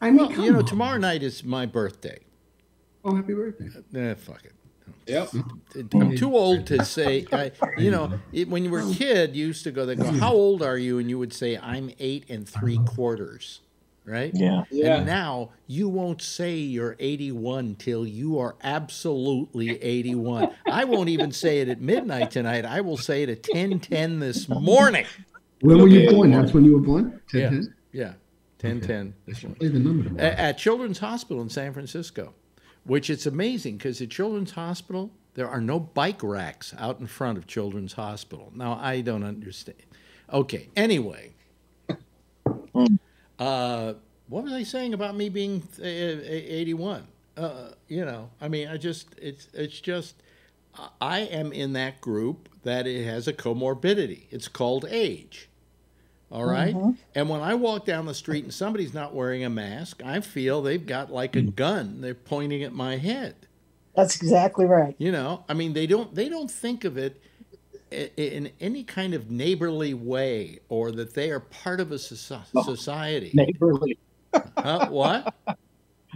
I mean, Well, come you know, on. tomorrow night is my birthday. Oh, happy birthday! Eh, fuck it. Yep. I'm too old to say. I, you know, it, when you were a kid, you used to go. They go, "How old are you?" And you would say, "I'm eight and three quarters." Right? Yeah. Yeah. And now you won't say you're 81 till you are absolutely 81. I won't even say it at midnight tonight. I will say it at 10:10 this morning. When were you born? That's when you were born? 10, Yeah. 10? Yeah, 10 Okay. 10. this one. Play the number At Children's Hospital in San Francisco, which it's amazing because at Children's Hospital, there are no bike racks out in front of Children's Hospital. Now, I don't understand. Okay, anyway. Hmm. Uh, what were they saying about me being uh, 81? Uh, you know, I mean, I just, it's, it's just, I- am in that group that it has a comorbidity. It's called age. All right? And when I walk down the street and somebody's not wearing a mask, I feel they've got like a gun. They're pointing at my head. That's exactly right. You know, I mean, they don't they don't think of it in any kind of neighborly way or that they are part of a soci- society. Neighborly. Huh? What? *laughs*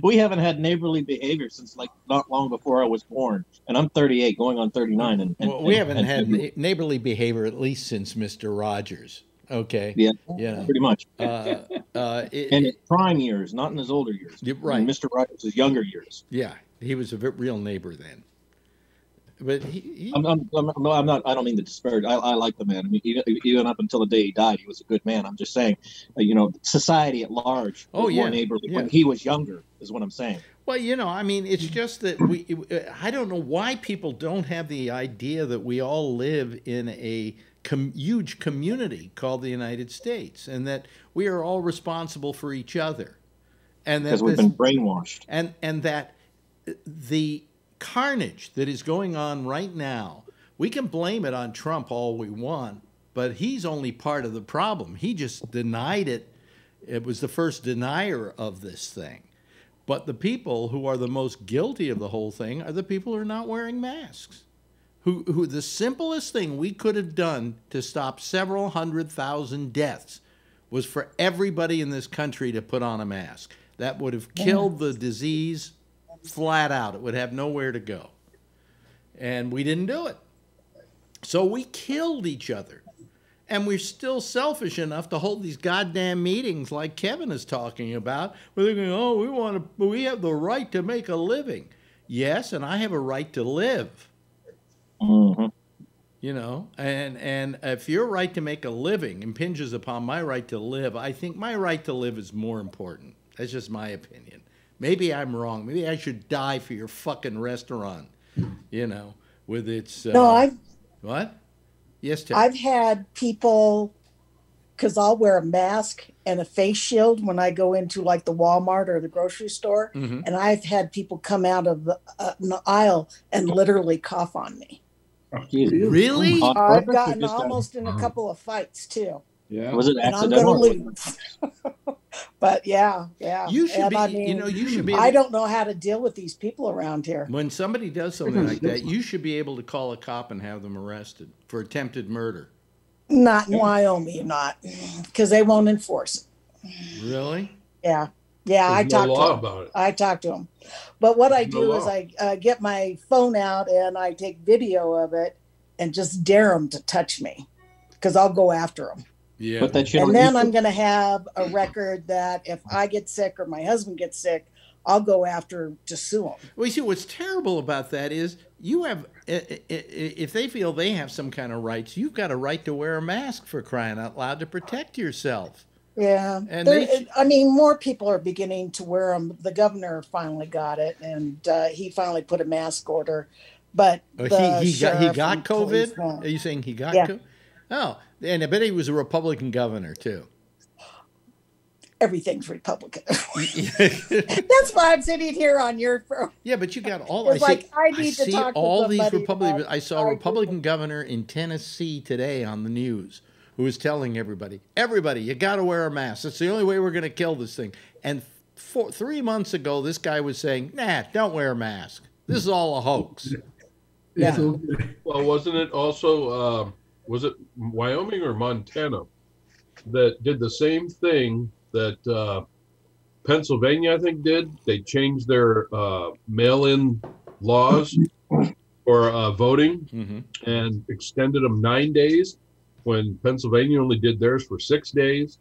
We haven't had neighborly behavior since like not long before I was born, and I'm 38, going on 39. And, and Well, we and- haven't and- had neighborly behavior at least since Mister Rogers. Okay. Yeah, know. pretty much. Uh, uh, it- in his prime years, not in his older years. In right. Mr. Rogers' younger years. Yeah, he was a real neighbor then. But he, he I'm, I'm, I'm, I'm not. I don't mean to disparage. I, I like the man. I mean, even, even up until the day he died, he was a good man. I'm just saying, uh, you know, society at large Oh, yeah, more neighborly yeah. when he was younger. Is what I'm saying. Well, you know, I mean, it's just that we, I don't know why people don't have the idea that we all live in a com- huge community called the United States and that we are all responsible for each other. And that Because we've this- been brainwashed. and and that the carnage that is going on right now, we can blame it on Trump all we want, but he's only part of the problem. He just denied it. It was the first denier of this thing. But the people who are the most guilty of the whole thing are the people who are not wearing masks. Who, who the simplest thing we could have done to stop several hundred thousand deaths was for everybody in this country to put on a mask. That would have killed the disease flat out. It would have nowhere to go. And we didn't do it. So we killed each other. And we're still selfish enough to hold these goddamn meetings like Kevin is talking about, where they're going, oh, we want to, we have the right to make a living. Yes, and I have a right to live hmm you know and and if your right to make a living impinges upon my right to live i think my right to live is more important that's just my opinion maybe i'm wrong maybe i should die for your fucking restaurant you know with its uh, No, I've what yes Ted. I've had people because I'll wear a mask and a face shield when I go into like the Walmart or the grocery store, Mhm. and I've had people come out of the, uh, the aisle and literally cough on me. really On I've gotten almost in a couple of fights too, Yeah. Was it and I'm going to lose. *laughs* but yeah, yeah. you should And be I you know you should be I don't know how to deal with these people around here. when somebody does something like that you should be able to call a cop and have them arrested for attempted murder Not in Wyoming, not because they won't enforce it. really Yeah, yeah. I There's no talked to law them. about it. I talk to them. But what I There's no do is. I uh, get my phone out and I take video of it and just dare them to touch me because I'll go after them. Yeah But that shit And then YouTube? I'm going to have a record that if I get sick or my husband gets sick, I'll go after to sue them. Well, you see, what's terrible about that is you have, if they feel they have some kind of rights, you've got a right to wear a mask for crying out loud to protect yourself. Yeah. And they sh- I mean, more people are beginning to wear them. The governor finally got it and uh, he finally put a mask order. But Oh, the he he got he got COVID. Are you saying he got Yeah. COVID? Oh, and I bet he was a Republican governor too. Everything's Republican. *laughs* *laughs* That's why I'm sitting here on your phone. Yeah, but you got all. It's I, like, see, I need to see talk to all these somebody Republican. I saw a our Republican governor in Tennessee today on the news who was telling everybody, everybody, you got to wear a mask. It's the only way we're going to kill this thing. And four, three months ago, this guy was saying, Nah, don't wear a mask. This is all a hoax. Yeah. Well, wasn't it also um, was it Wyoming or Montana that did the same thing that uh, Pennsylvania, I think, did? They changed their uh, mail-in laws for uh, voting hmm and extended them nine days. When Pennsylvania only did theirs for six days,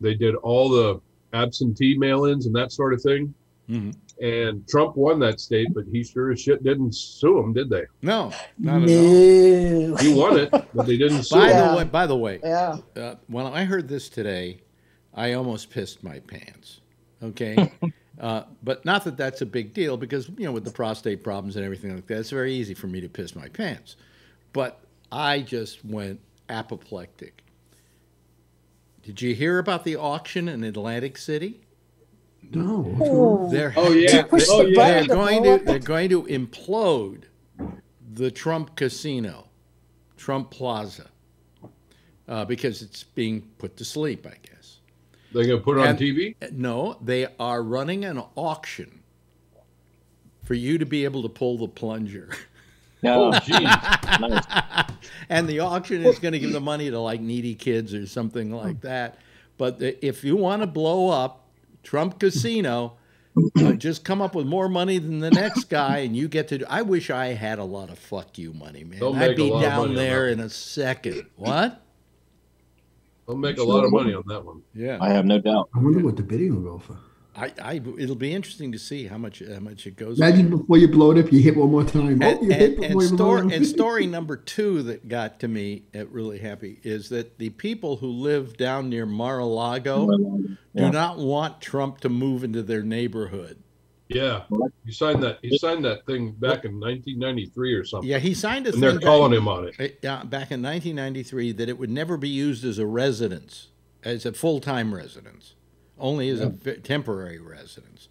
they did all the absentee mail-ins and that sort of thing. hmm and Trump won that state, but he sure as shit didn't sue him, did they? No, not at all. No. He won it, but they didn't sue By him. the way, by the way, Yeah. uh, when I heard this today, I almost pissed my pants. Okay, *laughs* uh, but not that that's a big deal because you know with the prostate problems and everything like that, it's very easy for me to piss my pants. But I just went apoplectic. Did you hear about the auction in Atlantic City? No. Oh, They're Oh, yeah. Push Oh, the yeah. they're going to they're going to implode the Trump Casino, Trump Plaza, uh, because it's being put to sleep. I guess. They're going to put it on TV? No, they are running an auction for you to be able to pull the plunger. No, *laughs* Oh, jeez. nice. and the auction is going to give the money to like needy kids or something like that. But if you want to blow up Trump Casino, uh, just come up with more money than the next guy, and you get to. Do, I wish I had a lot of fuck you money, man. They'll I'd be down there in a second. What? They'll make a lot of money on that one. Yeah, I have no doubt. I wonder what the bidding will go for. I, I. It'll be interesting to see how much how much it goes. Imagine before you blow it up, you hit one more time. Oh, and, you hit and, and, story, and *laughs* story number two that got to me uh, really happy is that the people who live down near Mar-a-Lago Yeah. do not want Trump to move into their neighborhood. Yeah. He signed that he signed that thing back in 1993 or something. Yeah, he signed it. And they're calling back, him on it. uh, back in 1993 that it would never be used as a residence, as a full-time residence, only as a temporary residence.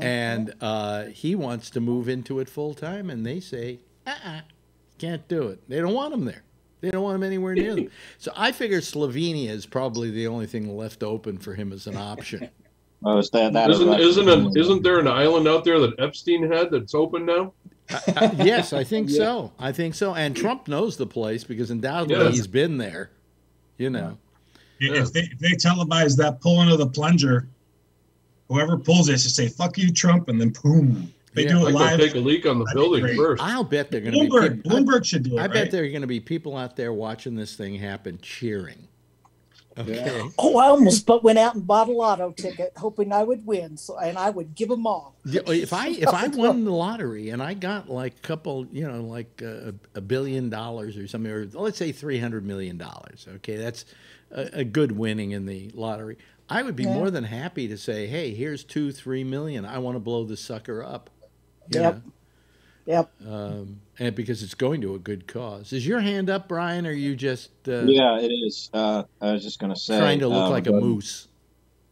And uh, he wants to move into it full-time, and they say, uh-uh, can't do it. They don't want him there. They don't want him anywhere near them. *laughs* So I figure Slovenia is probably the only thing left open for him as an option. *laughs* Oh, is that that? Isn't isn't an, isn't there an island out there that Epstein had that's open now? Uh, yes, I think *laughs* so. I think so. And Trump knows the place because undoubtedly Yes. he's been there. You know. If they if they televise that pulling of the plunger, whoever pulls it should say "fuck you, Trump," and then boom, they Yeah. do I it live. take a leak on the That'd building first. I'll bet they're going to be. Bloomberg, peop- Bloomberg should do it. I bet right? there are going to be people out there watching this thing happen, cheering. Okay. Oh, I almost but went out and bought a lotto ticket, hoping I would win. So, and I would give them all. Yeah, If I if I *laughs* won the lottery and I got like a couple, you know, like uh, a, a billion dollars or something, or let's say three hundred million dollars. Okay, that's a, a good winning in the lottery. I would be Yeah. more than happy to say, "Hey, here's two, three million. I want to blow this sucker up." You Yep. know? Yep. um, and because it's going to a good cause. Is your hand up, Brian? Or are you just uh, Yeah, it is. Uh, I was just going to say. trying to look uh, like a moose?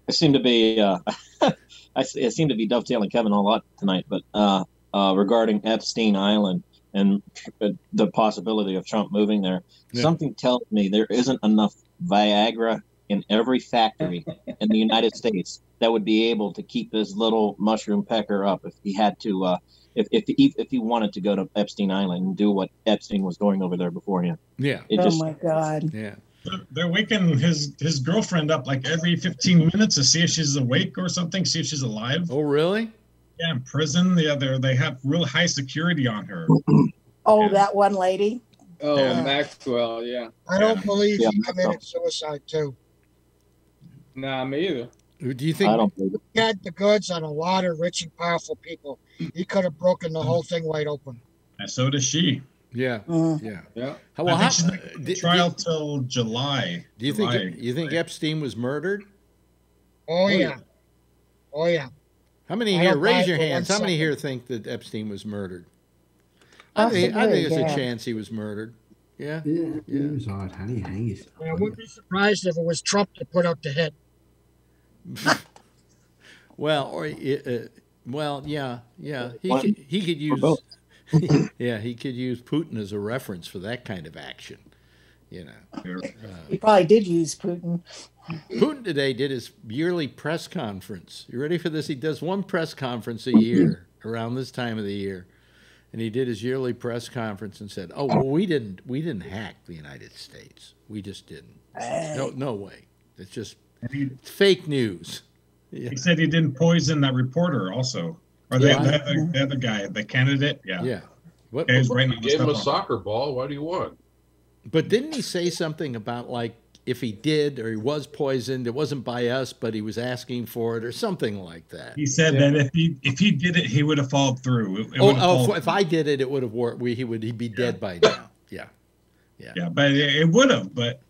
I seem to be. Uh, *laughs* I, s- I seem to be dovetailing Kevin a lot tonight, but uh, uh, regarding Epstein Island and uh, the possibility of Trump moving there, Yeah. something tells me there isn't enough Viagra in every factory in the United States that would be able to keep this little mushroom pecker up if he had to. If, if, he, if he wanted to go to Epstein Island and do what Epstein was doing over there beforehand, Yeah, it oh just my God. yeah. They're- They're waking his his girlfriend up like every 15 minutes to see if she's awake or something, see if she's alive. Oh, really? Yeah, in prison, yeah, they they have real high security on her. *clears throat* Oh, Yeah. that one lady. Oh, Yeah. Maxwell, yeah. I don't believe Yeah, he committed suicide too. Nah, me either. Do you think? I don't believe it. He had the goods on a lot of rich and powerful people. He could have broken the whole thing wide open. And so does she. Yeah, Mm. yeah. Yeah. How, I well, think how, she's not uh, going do, to trial till July. do you July. think you think Epstein was murdered? Oh yeah. yeah. Oh yeah. How many I here? Raise your hands. How many second. here think that Epstein was murdered? I think, I think there's yeah. a chance he was murdered. Yeah. Yeah, Yeah. it was odd. How do you hang yourself? I wouldn't be surprised if it was Trump that put out the hit. *laughs* Well, or uh, well, yeah, yeah. He One could, he could use *laughs* yeah he could use Putin as a reference for that kind of action. You know, uh, He probably did use Putin. Putin today did his yearly press conference. You ready for this? He does one press conference a year *clears throat* around this time of the year, and he did his yearly press conference and said, "Oh, well, we didn't we didn't hack the United States. We just didn't. No, no way. It's just it's fake news." Yeah. he said he didn't poison that reporter also. Or the, Yeah. the, other, the other guy, the candidate. Yeah. Yeah. What, Yeah, he what- writing You all the gave him a on. soccer ball. What do you want? But didn't he say something about like if he did or he was poisoned, it wasn't by us, but he was asking for it or something like that. He said that if he if he did it, he would have followed through. It, it Oh, oh followed- if, if I did it, it would have worked. We, he would he'd be dead by now. Yeah, yeah, yeah, but it, it would have. But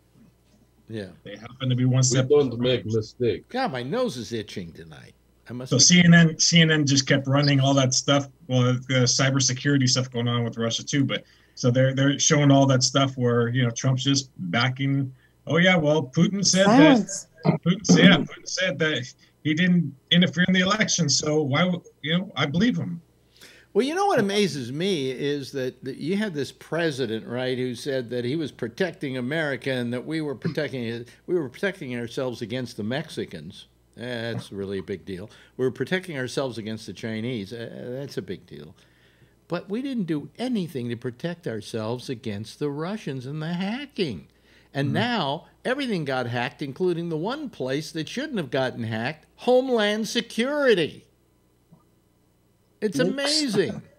yeah. they happen to be one We step. don't make mistakes. God, my nose is itching tonight. I must. So be- CNN CNN just kept running all that stuff. Well, the cybersecurity stuff going on with Russia too. But so they're they're showing all that stuff where you know Trump's just backing. Oh yeah, well Putin said Silence. that. Putin said, yeah, Putin said that he didn't interfere in the election. So why would you know I believe him. Well, you know what amazes me is that, that you had this president, right, who said that he was protecting America and that we were protecting we were protecting ourselves against the Mexicans. Eh, That's really a big deal. We were protecting ourselves against the Chinese. Eh, That's a big deal. But we didn't do anything to protect ourselves against the Russians and the hacking. And now everything got hacked, including the one place that shouldn't have gotten hacked Homeland Security. It's Oops. amazing. *laughs*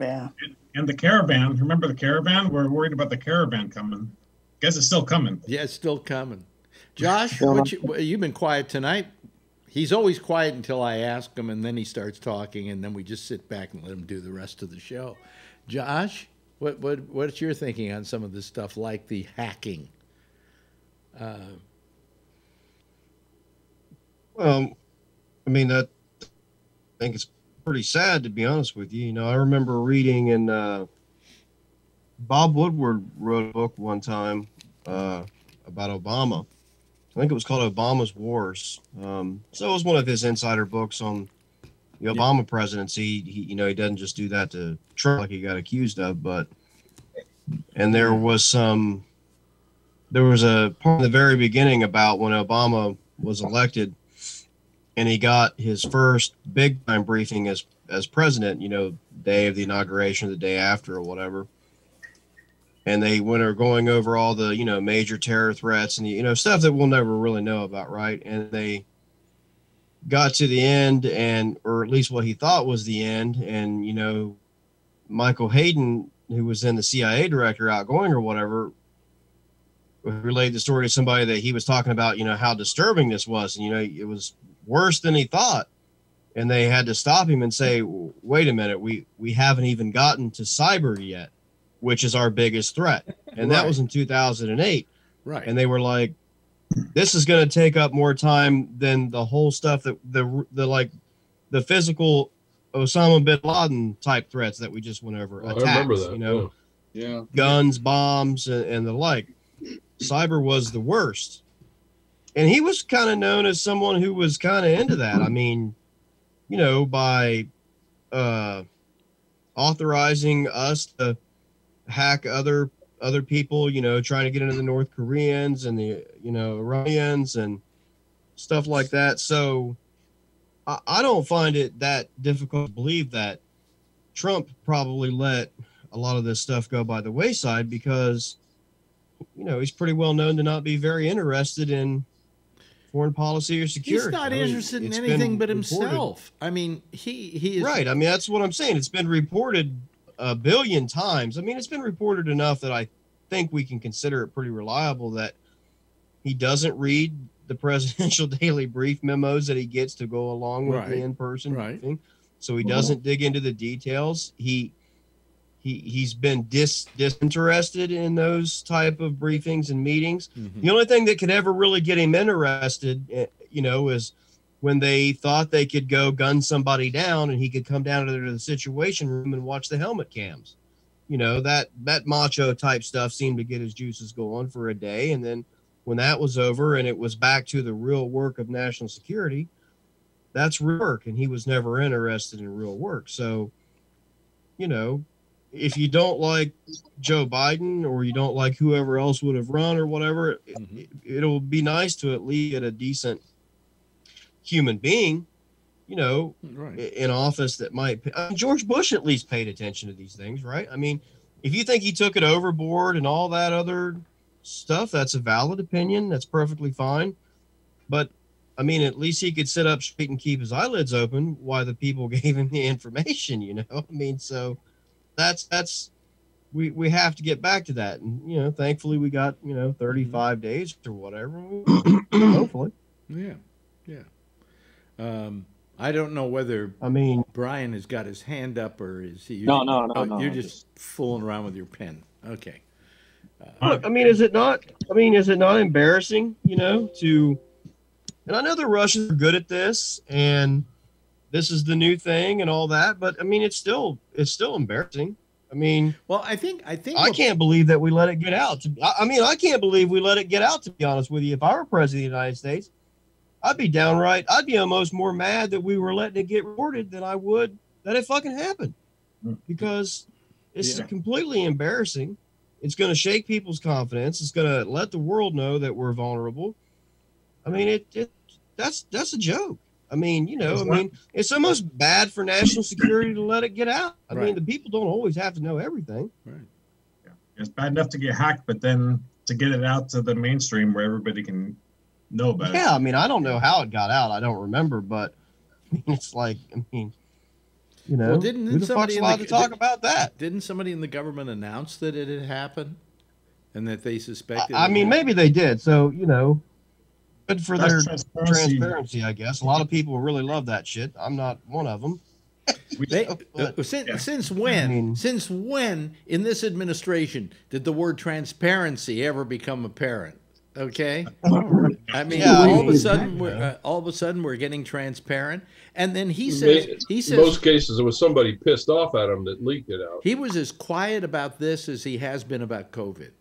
Yeah. And the caravan, remember the caravan? We're worried about the caravan coming. Guess it's still coming. Yeah, it's still coming. Josh, what you, you've been quiet tonight. He's always quiet until I ask him, and then he starts talking, and then we just sit back and let him do the rest of the show. Josh, what what what's your thinking on some of this stuff, like the hacking? Uh, Well, I mean. I think it's pretty sad to be honest with you. You know, I remember reading in uh, Bob Woodward wrote a book one time uh, about Obama. I think it was called Obama's Wars. Um, so it was one of his insider books on the Obama presidency. He, you know, he doesn't just do that to Trump like he got accused of, but and there was some. There was a part in the very beginning about when Obama was elected and he got his first big time briefing as as president, you know, day of the inauguration, the day after, or whatever. And they went are going over all the you know major terror threats and you know stuff that we'll never really know about, right? And they got to the end, and or at least what he thought was the end, and you know, Michael Hayden, who was then the CIA director, outgoing or whatever, relayed the story to somebody that he was talking about, you know, how disturbing this was, and you know, it was worse than he thought and they had to stop him and say wait a minute we we haven't even gotten to cyber yet which is our biggest threat and that was in 2008 right. and they were like this is going to take up more time than the whole stuff that the the like the physical Osama bin Laden type threats that we just went over Oh, I remember that. you know Yeah. guns, bombs, and, and the like. Cyber was the worst. And he was kind of known as someone who was kind of into that. I mean, you know, by uh, authorizing us to hack other other people, you know, trying to get into the North Koreans and the you know Iranians and stuff like that. So I, I don't find it that difficult to believe that Trump probably let a lot of this stuff go by the wayside because you know he's pretty well known to not be very interested in foreign policy or security. He's not I mean, interested in anything but reported- himself. I mean, he he is Right. I mean, that's what I'm saying. It's been reported a billion times. I mean, it's been reported enough that I think we can consider it pretty reliable that he doesn't read the *laughs* presidential daily brief memos that he gets to go along with Right. the in-person Right. briefing. So he doesn't dig into the details. He he he's been dis disinterested in those type of briefings and meetings. Mhm. The only thing that could ever really get him interested, eh, you know, is when they thought they could go gun somebody down and he could come down to the situation room and watch the helmet cams. You know, that that macho type stuff seemed to get his juices going for a day and then when that was over and it was back to the real work of national security, that's real work and he was never interested in real work. So, you know, if you don't like Joe Biden or you don't like whoever else would have run or whatever, Mhm. it, it'll be nice to at least get a decent human being, you know, right. in office that might. I mean, George Bush at least paid attention to these things, right? I mean, if you think he took it overboard and all that other stuff, that's a valid opinion. That's perfectly fine. But I mean, at least he could sit up straight and keep his eyelids open while the people *laughs* gave him the information, you know? I mean, so that's that's we we have to get back to that, and you know, thankfully we got you know 35 days or whatever. *clears throat* Hopefully, Yeah, yeah. Um, I don't know whether I mean Brian has got his hand up or is he? No, no, no, oh, no, You're I just fooling around with your pen. Okay. Look, I mean, is it not? I mean, is it not embarrassing? You know, to and I know the Russians are good at this, and this is the new thing and all that, but I mean, it's still it's still embarrassing. I mean, Well, I think I think I can't believe that we let it get out. I I mean, I can't believe we let it get out. To be honest with you, if I were president of the United States, I'd be downright. I'd be almost more mad that we were letting it get reported than I would that it fucking happened, mm. because it's Yeah. completely embarrassing. It's going to shake people's confidence. It's going to let the world know that we're vulnerable. I mean, it, it that's that's a joke. I mean, you know, I mean, it's almost bad for national security to let it get out. I Right. mean, the people don't always have to know everything. Right. Yeah. It's bad enough to get hacked, but then to get it out to the mainstream where everybody can know about it. Yeah, I mean, I don't know how it got out. I don't remember, but it's like, I mean, you know, well, didn't who the somebody fuck's in allowed the, to talk did- about that? Didn't somebody in the government announce that it had happened, and that they suspected? I it mean, had- maybe they did. So you know, good for That's their transparency. transparency. I guess a lot of people really love that shit. I'm not one of them. They, uh, since, since when? since when in this administration did the word transparency ever become apparent? Okay, I mean, Yeah, all of a exactly. sudden we're uh, all of a sudden we're getting transparent, and then he Ma- says he says most cases it was somebody pissed off at him that leaked it out. he was as quiet about this as he has been about COVID.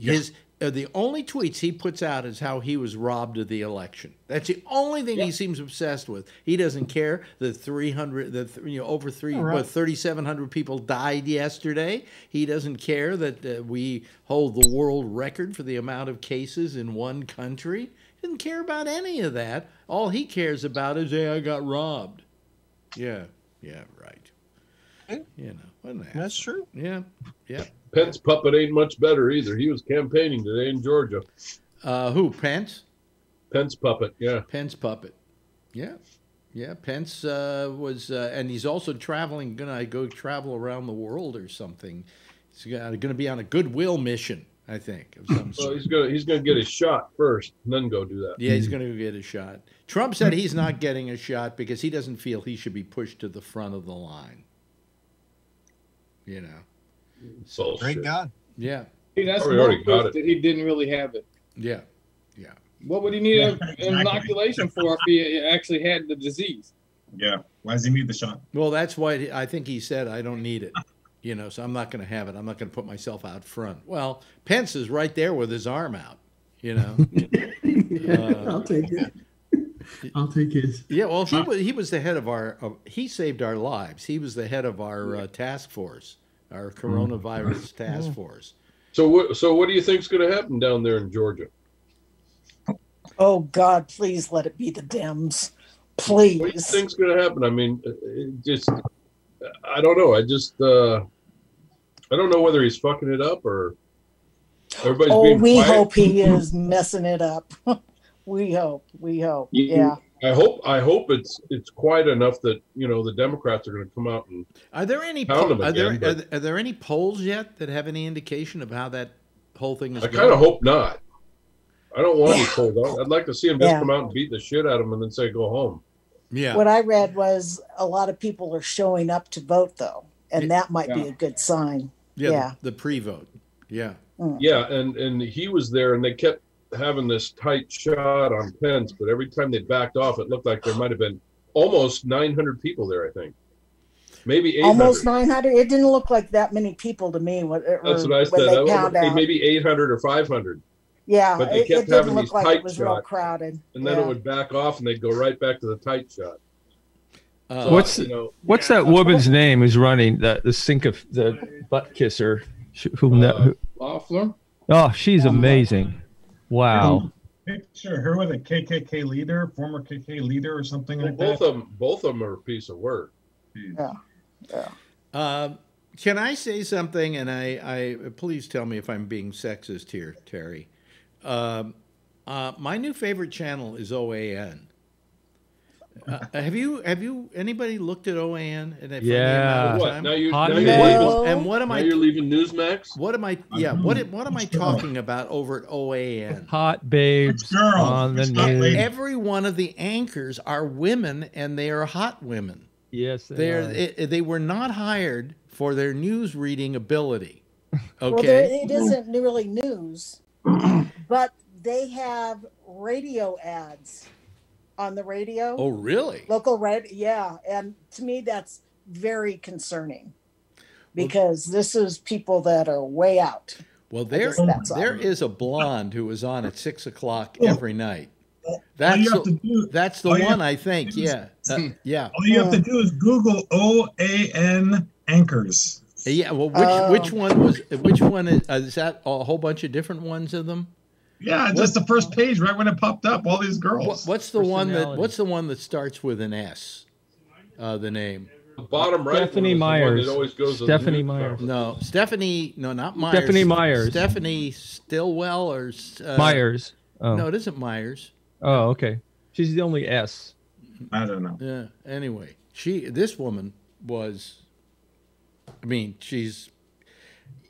His the only tweets he puts out is how he was robbed of the election. That's the only thing he seems obsessed with. He doesn't care that 300 that th- you know over 3 All right. what 3700 people died yesterday. He doesn't care that uh, we hold the world record for the amount of cases in one country. He doesn't care about any of that. All he cares about is hey, I got robbed. Yeah. Yeah, right. You know, That's true. yeah, yeah. Pence puppet ain't much better either. He was campaigning today in Georgia. Uh, who? Pence? Pence puppet, yeah. Pence puppet. Yeah, yeah. Pence uh, was, uh, and he's also traveling. Gonna go travel around the world or something. He's going to be on a goodwill mission, I think, of some So sort. he's gonna he's gonna get his shot first, and then go do that. Yeah, he's going to get a shot. Trump said he's not getting a shot because he doesn't feel he should be pushed to the front of the line. You know. Bullshit. Great God. Yeah. See, that's Already- already got proof it. that he didn't really have it. Yeah. Yeah. What would he need Yeah, an *laughs* exactly. inoculation for if he actually had the disease? Yeah. Why does he need the shot? Well, that's why I think he said, I don't need it. You know, so I'm not going to have it. I'm not going to put myself out front. Well, Pence is right there with his arm out, you know. *laughs* I'll take it. I'll take his. Yeah, well, he was he was the head of our of, he saved our lives. He was the head of our uh, task force, our coronavirus *laughs* task force. So what so what do you think's gonna happen down there in Georgia? Oh God, please let it be the Dems. please. What do you Please. think's gonna happen? I mean, it just I don't know. I just uh I don't know whether he's fucking it up or everybody's Oh, being we quiet. hope he *laughs* is messing it up. *laughs* we hope. We hope. You- Yeah. I hope I hope it's it's quiet enough that you know the Democrats are going to come out and Are there any po- are there again, are, but- there- are there any polls yet that have any indication of how that whole thing is I kind of hope not. I don't want to polls. I'd- I'd like to see him just Yeah. come out and beat the shit out of him and then say go home. Yeah. What I read was a lot of people are showing up to vote, though, and that might be a good sign. yeah, yeah. The, the pre-vote. Yeah. Mm. Yeah, and and he was there, and they kept having this tight shot on Pence, but every time they backed off, it looked like there might have been almost 900 people there. I think, maybe 800. Almost 900. It didn't look like that many people to me when, or That's what I said. they That found was, maybe 800 or 500, yeah, but they it, it kept didn't having look these like tight it was real shots. crowded. and then yeah. it would back off, and they'd go right back to the tight shot. Uh, So, What's you know, what's that woman's name who's running the the sink of the butt kisser? Who, kno- Uh, who Loeffler? Oh, she's amazing. Wow. Picture her with a KKK leader, former KKK leader, or something well, like both that. of them, both of them are a piece of work. Yeah. Yeah. Uh, can I say something? And I, I please tell me if I'm being sexist here, Terry. Um, uh, my new favorite channel is OAN. Uh, have you have you anybody looked at OAN and if Yeah. What? Now you Hot now you're leaving, and what am now I you're leaving Newsmax? what am I yeah what what am I talking about over at OAN? Hot babes girls. on the news. Every one of the anchors are women, and they are hot women. Yes, they They're are. it, they were not hired for their news reading ability. *laughs* Well, Okay. it isn't really news, *clears throat* but they have radio ads on the radio. oh, really? Local red, yeah. And to me, that's very concerning because this is people that are way out. Well, there guess that's there all. is a blonde who is on at six o'clock Oh. every night. All That's you have the, to do, that's the all one I think. Yeah, Uh, yeah, all you have to do is Google OAN anchors. yeah. Well, which Oh. which one was which one is, uh, is that? A whole bunch of different ones of them. Yeah, just the first page right when it popped up. All these girls. What, what's the one that What's the one that starts with an S? Uh, the name. The bottom right. Stephanie one is one Myers. that always goes Stephanie Myers. conference. No, Stephanie. No, not Myers. Stephanie Myers. Stephanie Stillwell or uh, Myers. Oh. No, it isn't Myers. oh, okay. She's the only S. I don't know. Yeah. Anyway, she this woman was. I mean, she's.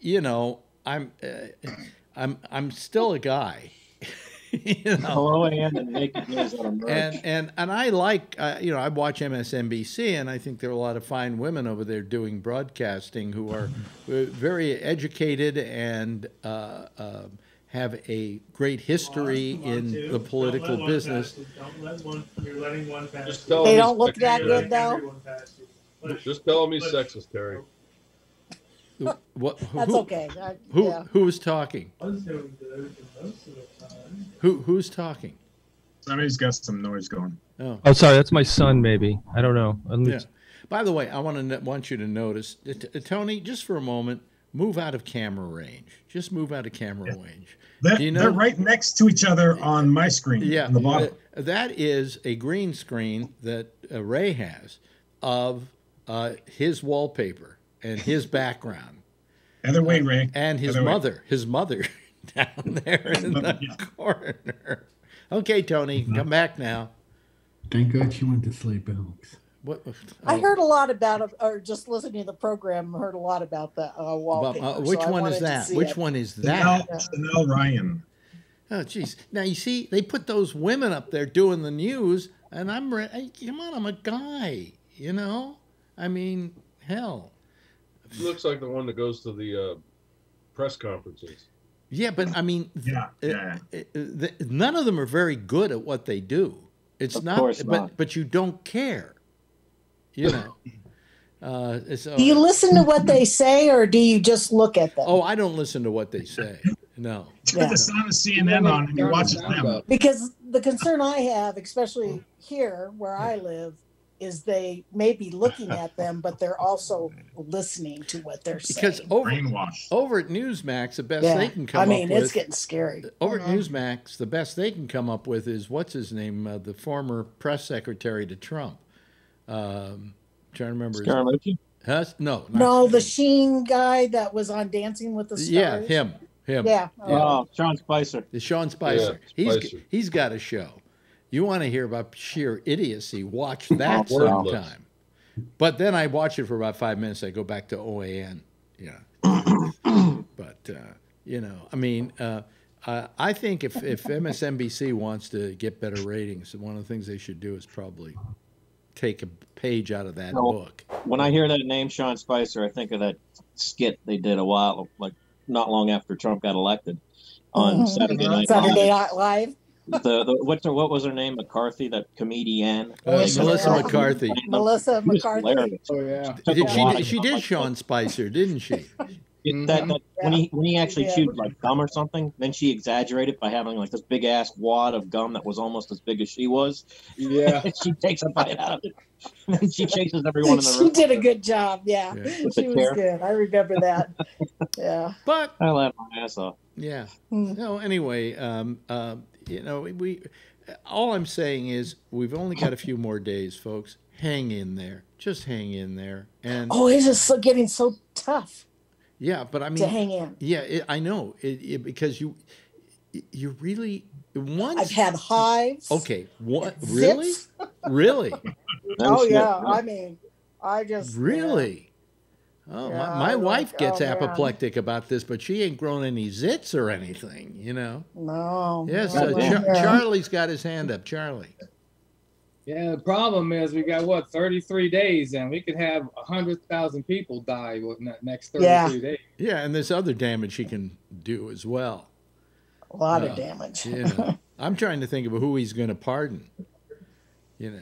You know, I'm. Uh, I'm. I'm still a guy. *laughs* you know. Hello, and the naked news on a merch. And and and I like uh, you know I watch MSNBC and I think there are a lot of fine women over there doing broadcasting who are *laughs* very educated and uh, uh, have a great history in the political business. Don't let one. You're letting one pass. You. They don't look that good though. Everyone pass you. But- Just tell him he's sexist, Terry. What, who, That's who- okay. I, Who yeah. who is talking? Was doing good most of the time. Who who's talking? Somebody's got some noise going. Oh. Oh, sorry, that's my son. Maybe I don't know. At Yeah. By the way, I want to want you to notice, uh, t- uh, Tony, just for a moment, move out of camera range. Just move out of camera range. They're, you know- they're right next to each other on my screen. Yeah, on the bottom. th- that is a green screen that uh, Ray has of uh, his wallpaper and his background *laughs* Other way, Ray. and his Other way. mother, his mother *laughs* down there in the Yeah. corner. Okay, Tony, come back now. Thank God she went to sleep, Alex. What? I oh, heard a lot about it, or just listening to the program, heard a lot about the uh, about- wallpaper. uh, so which I one is that? Which it. one is that? Chanel Rion. Oh, jeez. Now you see, they put those women up there doing the news, and I'm re- hey, come on, I'm a guy, you know. I mean, hell, He looks like the one that goes to the uh, press conferences. yeah, but I mean, th- Yeah, uh, yeah. uh, th- none of them are very good at what they do. It's Of not, course but but you don't care, you know. *laughs* Uh, so, Do you listen to what they say, or do you just look at them? oh, I don't listen to what they say. No. Turn Yeah. the sound of CNN on and you watch them. Because the concern I have, especially here where I live, is they may be looking at them, but they're also listening to what they're saying. Because over Brainwashed. over at Newsmax, the best yeah, they can come I mean, up with it's getting scary. Over at Mhm. Newsmax, the best they can come up with is what's his name, uh, the former press secretary to Trump. Um, trying to remember. His, Scaramucci? huh? No, not- No, the Sheen guy that was on Dancing with the Stars. yeah, him, him. Yeah. Oh, Sean Spicer. The Sean Spicer. Yeah, he's Spicer. he's got a show. You want to hear about sheer idiocy? Watch *laughs* that sometime. But then I watch it for about five minutes. I go back to OAN. Yeah. *clears throat* but uh, you know, I mean, uh, uh, I think if if MSNBC wants to get better ratings, one of the things they should do is probably take a page out of that No. book. When I hear that name, Sean Spicer, I think of that skit they did a while, like not long after Trump got elected on. *laughs* Saturday Night Saturday Live. Night Live. The, the what's her, what was her name? McCarthy, that comedian. Uh, Melissa Melissa McCarthy. McCarthy. Melissa McCarthy. Oh yeah. Took Did she, did- she did Sean Spicer, didn't she? it- that, that, when he when he actually Yeah. chewed like gum or something, then she exaggerated by having like this big ass wad of gum that was almost as big as she was. Yeah. *laughs* She takes a bite out of it, *laughs* and then she chases everyone in the She room. She did a good job. Yeah, Yeah. She was chair. good. I remember that. *laughs* Yeah. But I laughed my ass off. Yeah. Hmm. No. Anyway, um, uh, you know, we. All I'm saying is we've only got a few more days, folks. Hang in there. Just hang in there. And Oh, it's just so, getting so tough yeah, but I mean, to hang in. yeah, it, I know it, it, because you, you really once. I've had hives. Okay. What really? Really? *laughs* oh yeah, I mean, I just Really? Oh, Yeah, my, I my like- wife gets oh, man. apoplectic about this, but she ain't grown any zits or anything, you know. No. Yes, no, uh, no, Char- yeah. Charlie's got his hand up. Charlie. Yeah, the problem is we got what 33 days, and we could have hundred thousand people die within that next 33 Yeah. days. Yeah, and there's other damage he can do as well. A lot of Uh, damage. You know, *laughs* I'm trying to think of who he's going to pardon. You know.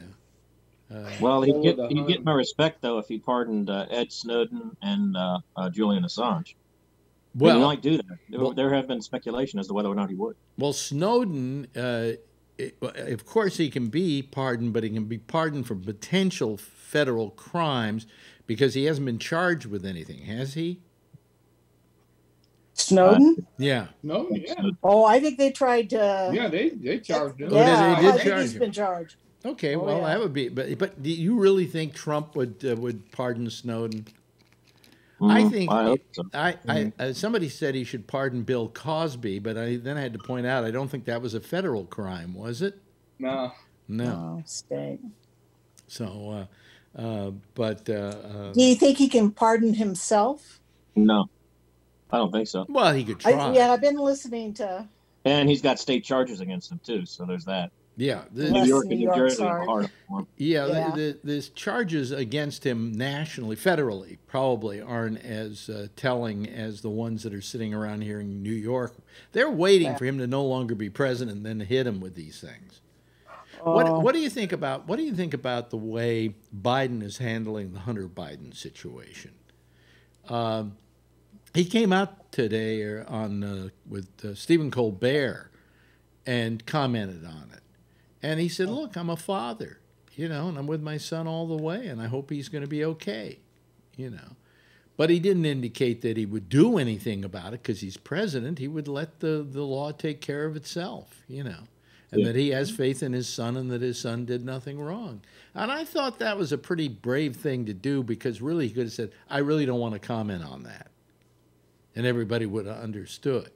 Uh, Well, he'd get the he'd get my respect though if he pardoned uh, Ed Snowden and uh, uh, Julian Assange. Well, he might do that. There, well- there have been speculation as to whether or not he would. Well, Snowden, uh, it, of course, he can be pardoned, but he can be pardoned for potential federal crimes because he hasn't been charged with anything, has he? Snowden? Yeah. No, yeah, Oh, I think they tried to. yeah, they they charged him. Oh, they- Yeah, they did I think charge he's him. been charged. Okay, Oh, well, yeah. that would be, but but do you really think Trump would uh, would pardon Snowden? I Mhm, think I so. I, I uh, somebody said he should pardon Bill Cosby, but I then I had to point out I don't think that was a federal crime, was it? No, No. Oh, stink. So, uh, uh, but uh, uh, Do you think he can pardon himself? No, I don't think so. well, he could I, try. yeah, I've been listening to. And he's got state charges against him too, so there's that. Yeah, the- New York New and New York, Jersey sorry. are hard for him. Yeah, Yeah. The, the, there's charges against him nationally, federally, probably aren't as uh, telling as the ones that are sitting around here in New York. They're waiting for him to no longer be president, and then hit him with these things. Oh, What What do you think about What do you think about the way Biden is handling the Hunter Biden situation? Um, he came out today on uh, with uh, Stephen Colbert and commented on it, and he said, oh. "Look, I'm a father, you know, and I'm with my son all the way, and I hope he's going to be okay, you know." But he didn't indicate that he would do anything about it because he's president. He would let the, the law take care of itself, you know, and Yeah. that he has faith in his son and that his son did nothing wrong. And I thought that was a pretty brave thing to do because really he could have said, I really don't want to comment on that. And everybody would have understood.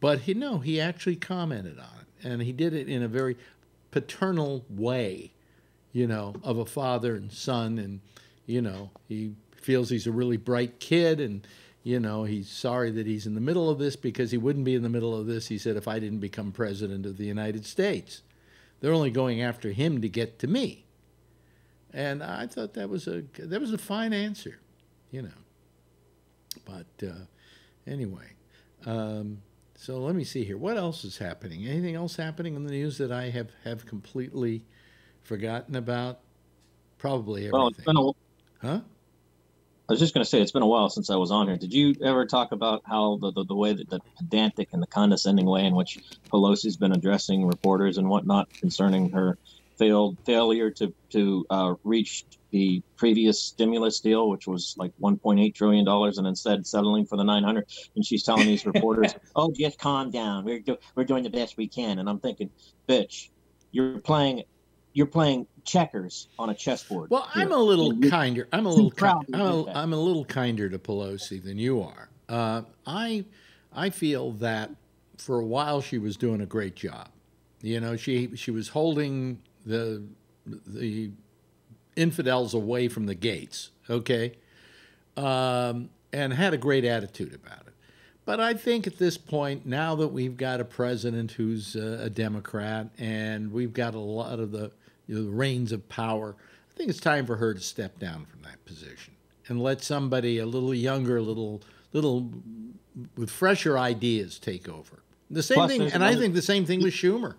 But he, no, he actually commented on it. And he did it in a very paternal way, you know, of a father and son. And, you know, he feels he's a really bright kid and, you know, he's sorry that he's in the middle of this because he wouldn't be in the middle of this, he said, if I didn't become president of the United States. They're only going after him to get to me. And I thought that was a that was a fine answer, you know. But uh, anyway, um, so let me see here. What else is happening? Anything else happening in the news that I have have completely forgotten about? Probably everything. Well, it's been a, huh? I was just going to say it's been a while since I was on here. Did you ever talk about how the, the, the way that the pedantic and the condescending way in which Pelosi's been addressing reporters and whatnot concerning her failed failure to to uh, reach the previous stimulus deal, which was like 1.8 trillion dollars, and instead settling for the 900. And she's telling these reporters, *laughs* "Oh, just calm down. We're do- we're doing the best we can." And I'm thinking, "Bitch, you're playing." You're playing checkers on a chessboard. Well, I'm a little you- kinder. I'm a little proud ki- I'm a. I'm a little kinder to Pelosi than you are. Uh, I I feel that for a while she was doing a great job. You know, she she was holding the the infidels away from the gates. Okay, um, and had a great attitude about it. But I think at this point, now that we've got a president who's uh, a Democrat and we've got a lot of the, you know, the reins of power, I think it's time for her to step down from that position and let somebody a little younger, a little, little with fresher ideas take over. The same Plus, thing, and I think the same thing with Schumer.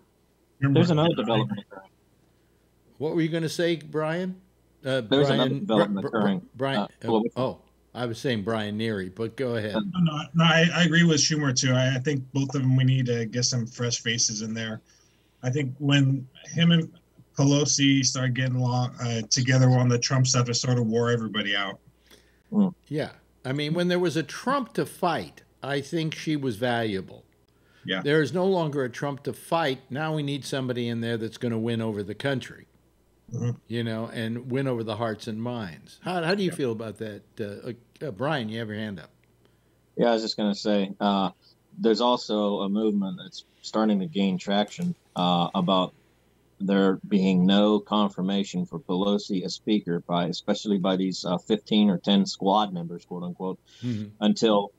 There's another development. What were you going to say, Brian? Uh, There's Brian, another development Bri- Bri- occurring. Brian, Uh, uh, oh, I was saying Brian Neary, but go ahead. No, no, I, I agree with Schumer too. I, I think both of them we need to get some fresh faces in there. I think when him and Pelosi started getting along uh, together on the Trump stuff, it sort of wore everybody out. Yeah. I mean, when there was a Trump to fight, I think she was valuable. Yeah. There is no longer a Trump to fight. Now we need somebody in there that's going to win over the country, Mhm. you know, and win over the hearts and minds. How, how do you feel about that? Uh, uh, Brian, you have your hand up. Yeah, I was just going to say, uh, there's also a movement that's starting to gain traction uh, about there being no confirmation for Pelosi as Speaker by, especially by these uh, 15 or 10 squad members, quote unquote, Mhm. until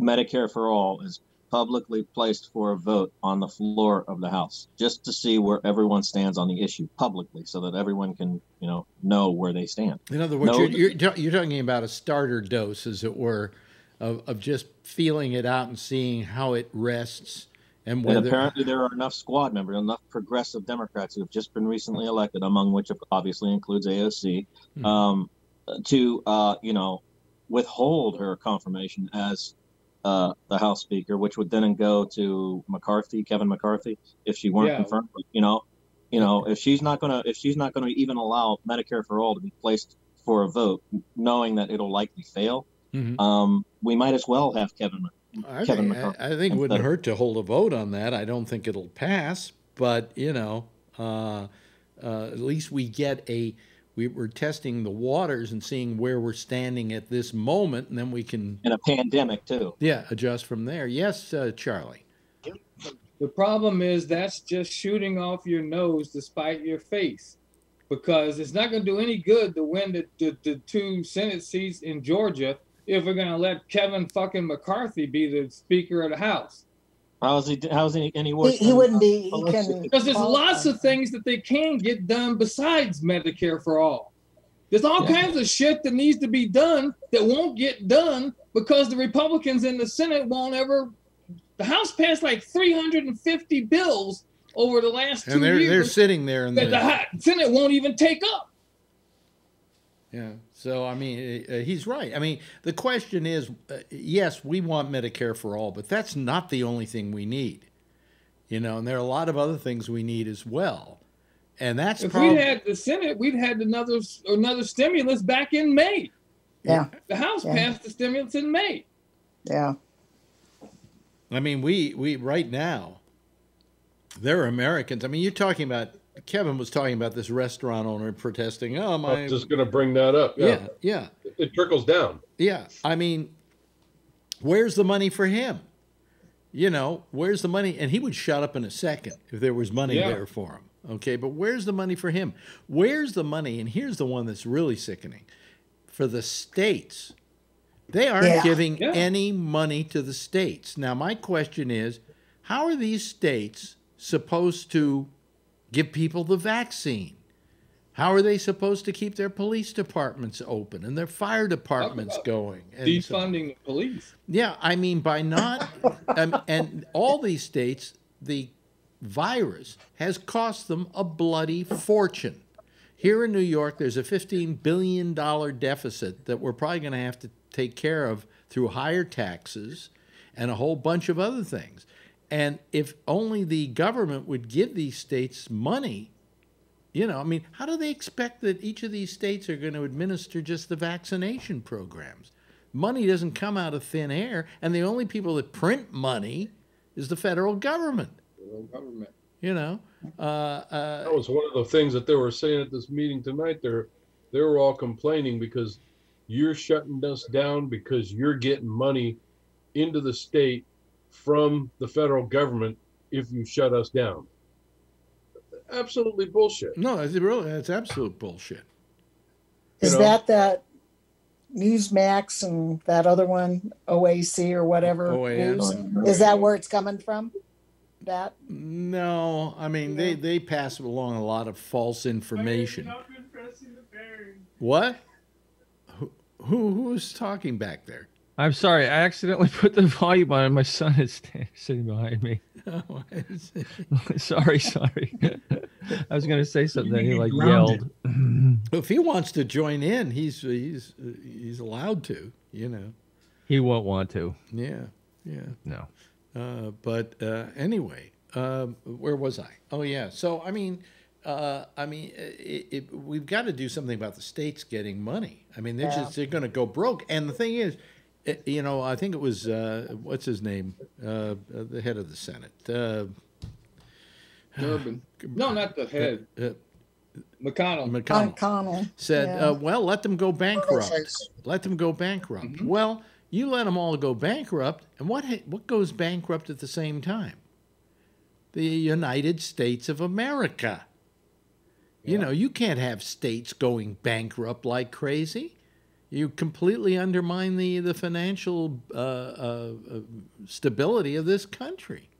Medicare for all is publicly placed for a vote on the floor of the House, just to see where everyone stands on the issue publicly, so that everyone can, you know, know where they stand. In other words, you're, you're, you're talking about a starter dose, as it were, of, of just feeling it out and seeing how it rests and And apparently, there are enough squad members, enough progressive Democrats who have just been recently elected, among which obviously includes AOC, Hmm. um, to uh, you know withhold her confirmation as uh, the House Speaker, which would then go to McCarthy, Kevin McCarthy, if she weren't Yeah. confirmed. You know, you know, if she's not gonna, if she's not gonna even allow Medicare for all to be placed for a vote, knowing that it'll likely fail, Mhm. um, we might as well have Kevin. I Kevin think, McCarthy I, I think it wouldn't hurt to hold a vote on that. I don't think it'll pass, but you know, uh, uh, at least we get a. We, we're testing the waters and seeing where we're standing at this moment, and then we can, in a pandemic too. yeah, adjust from there. Yes, uh, Charlie. The problem is that's just shooting off your nose despite your face. Because it's not going to do any good to win the, the, the two Senate seats in Georgia if we're going to let Kevin fucking McCarthy be the Speaker of the House. How is he? How is he any He, worse? he than, wouldn't be, he can. Because there's lots of things that they can get done besides Medicare for all. There's all Yeah. kinds of shit that needs to be done that won't get done because the Republicans in the Senate won't ever. The House passed like 350 bills over the last two And they're years they're sitting there in that the the Senate won't even take up. Yeah. So I mean, uh, he's right. I mean, the question is, uh, yes, we want Medicare for all, but that's not the only thing we need. You know, and there are a lot of other things we need as well, and that's If probably we'd had the Senate, we'd had another another stimulus back in May. Yeah, The House Yeah. passed the stimulus in May. yeah. I mean, we we right now, there are Americans. I mean, you're talking about Kevin was talking about this restaurant owner protesting. Oh my, I'm was just going to bring that up. Yeah. yeah, yeah. It, it trickles down. Yeah, I mean, where's the money for him? You know, where's the money? And he would shut up in a second if there was money Yeah. there for him. Okay, but where's the money for him? Where's the money? And here's the one that's really sickening for the states. They aren't Yeah. giving Yeah. any money to the states. Now, my question is how are these states supposed to give people the vaccine? How are they supposed to keep their police departments open and their fire departments going? And so- Defunding the police. yeah, I mean, by not, *laughs* um, and all these states, the virus has cost them a bloody fortune. Here in New York, there's a $15 billion deficit that we're probably going to have to take care of through higher taxes and a whole bunch of other things. And if only the government would give these states money, you know, I mean, how do they expect that each of these states are going to administer just the vaccination programs? Money doesn't come out of thin air, and the only people that print money is the federal government. Federal government. You know, uh, uh, That was one of the things that they were saying at this meeting tonight. They're they were all complaining because you're shutting us down because you're getting money into the state from the federal government if you shut us down. Absolutely bullshit. no, it's really it's absolute bullshit. You Is know? that that Newsmax and that other one, OAC or whatever? OAN. News? Is that where it's coming from? That? No, I mean they they pass along a lot of false information. Not been pressing the bearing. What? Who who who's talking back there? I'm sorry. I accidentally *laughs* put the volume on, and my son is sta- *laughs* sitting behind me. *laughs* Oh, sorry, sorry. I was going to say something. He like ground yelled. *clears throat* if he wants to join in, he's he's he's allowed to. You know. he won't want to. Yeah. Yeah. No. Uh, but uh, anyway, um, where was I? Oh yeah. So I mean, uh, I mean, it, it, we've got to do something about the states getting money. I mean, they're Yeah. just they're going to go broke. And the thing is, eh, you know, I think it was uh, what's his name, uh, the head of the Senate, uh, Durbin. *sighs* No, not the head. uh, McConnell. McConnell McConnell. said, Yeah. uh, "Well, let them go bankrupt. Let them go bankrupt." Mm-hmm. Well, you let them all go bankrupt, and what ha- what goes bankrupt at the same time? The United States of America. You know, you can't have states going bankrupt like crazy. You completely undermine the the financial uh, uh, stability of this country.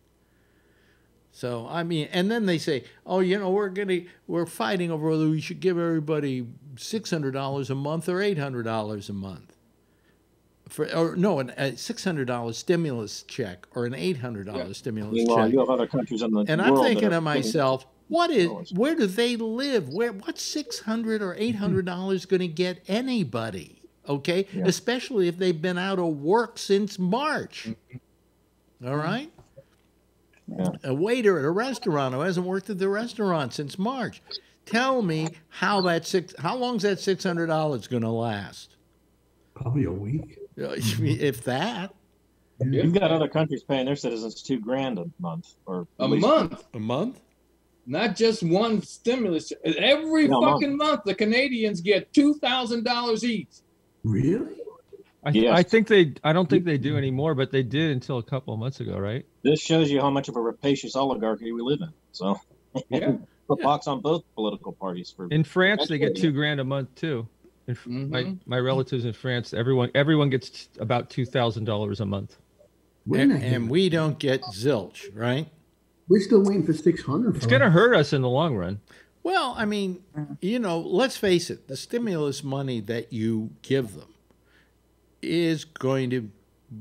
So I mean, and then they say, "Oh, you know, we're gonna we're fighting over whether we should give everybody six hundred dollars a month or eight hundred dollars a month." For or no, an, a six hundred dollars stimulus check or an eight hundred dollars stimulus Meanwhile, check. you have other countries in the And I'm thinking to myself, what is where do they live? Where what's six hundred or *laughs* eight hundred dollars going to get anybody? Okay, Yeah. especially if they've been out of work since March. Mm-hmm. All right. A waiter at a restaurant who hasn't worked at the restaurant since March. Tell me how that six how long's that six hundred dollars going to last? Probably a week. Uh, *laughs* if that. You've got other countries paying their citizens two grand a month, or A month. A month? Not just one stimulus. Every No, month. fucking month, the Canadians get two thousand dollars each. Really? I, Yes. I think they. I don't think they do anymore, but they did until a couple of months ago, right? This shows you how much of a rapacious oligarchy we live in. So, *laughs* Yeah. put box on both political parties for In France, they get two grand a month too. In, f- My mm-hmm. my relatives in France, everyone everyone gets about two thousand dollars a month. And, and we don't get zilch, right? we're still waiting for six hundred. It's gonna hurt us in the long run. Well, I mean, mm. you know, let's face it, the stimulus money that you give them is going to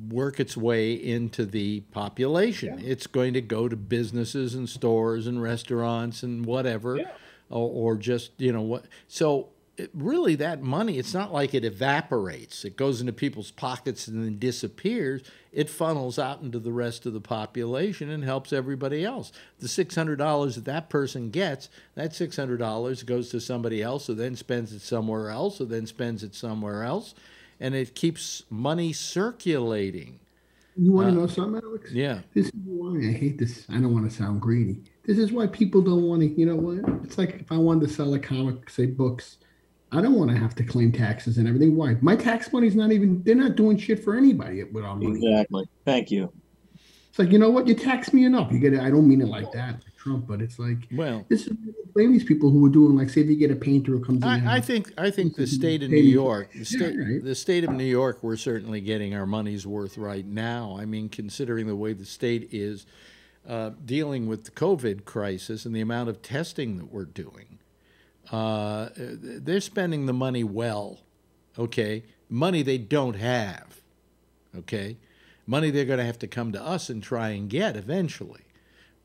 work its way into the population. It's going to go to businesses and stores and restaurants and whatever, or, or just, you know, what. So, it, really, that money, it's not like it evaporates. It goes into people's pockets and then disappears. It funnels out into the rest of the population and helps everybody else. The $600 that that person gets, that $600 goes to somebody else who then spends it somewhere else, who then spends it somewhere else, and it keeps money circulating. You want to Uh, know something, Alex? Yeah. This is why I hate this. I don't want to sound greedy. This is why people don't want to. You know what? It's like if I wanted to sell a comic, say books, I don't want to have to claim taxes and everything. Why? My tax money's not even. They're not doing shit for anybody with our money. Exactly. Thank you. It's like you know what? You tax me enough. You get it. I don't mean it like that, like Trump, but it's like Well, this is blame these people who are doing like say if you get a painter who comes in. I, I think I think the *laughs* state of New York, the state, Yeah, right. the state of New York, we're certainly getting our money's worth right now. I mean, considering the way the state is uh, dealing with the COVID crisis and the amount of testing that we're doing, uh, they're spending the money well. Okay, money they don't have. Okay, money they're going to have to come to us and try and get eventually.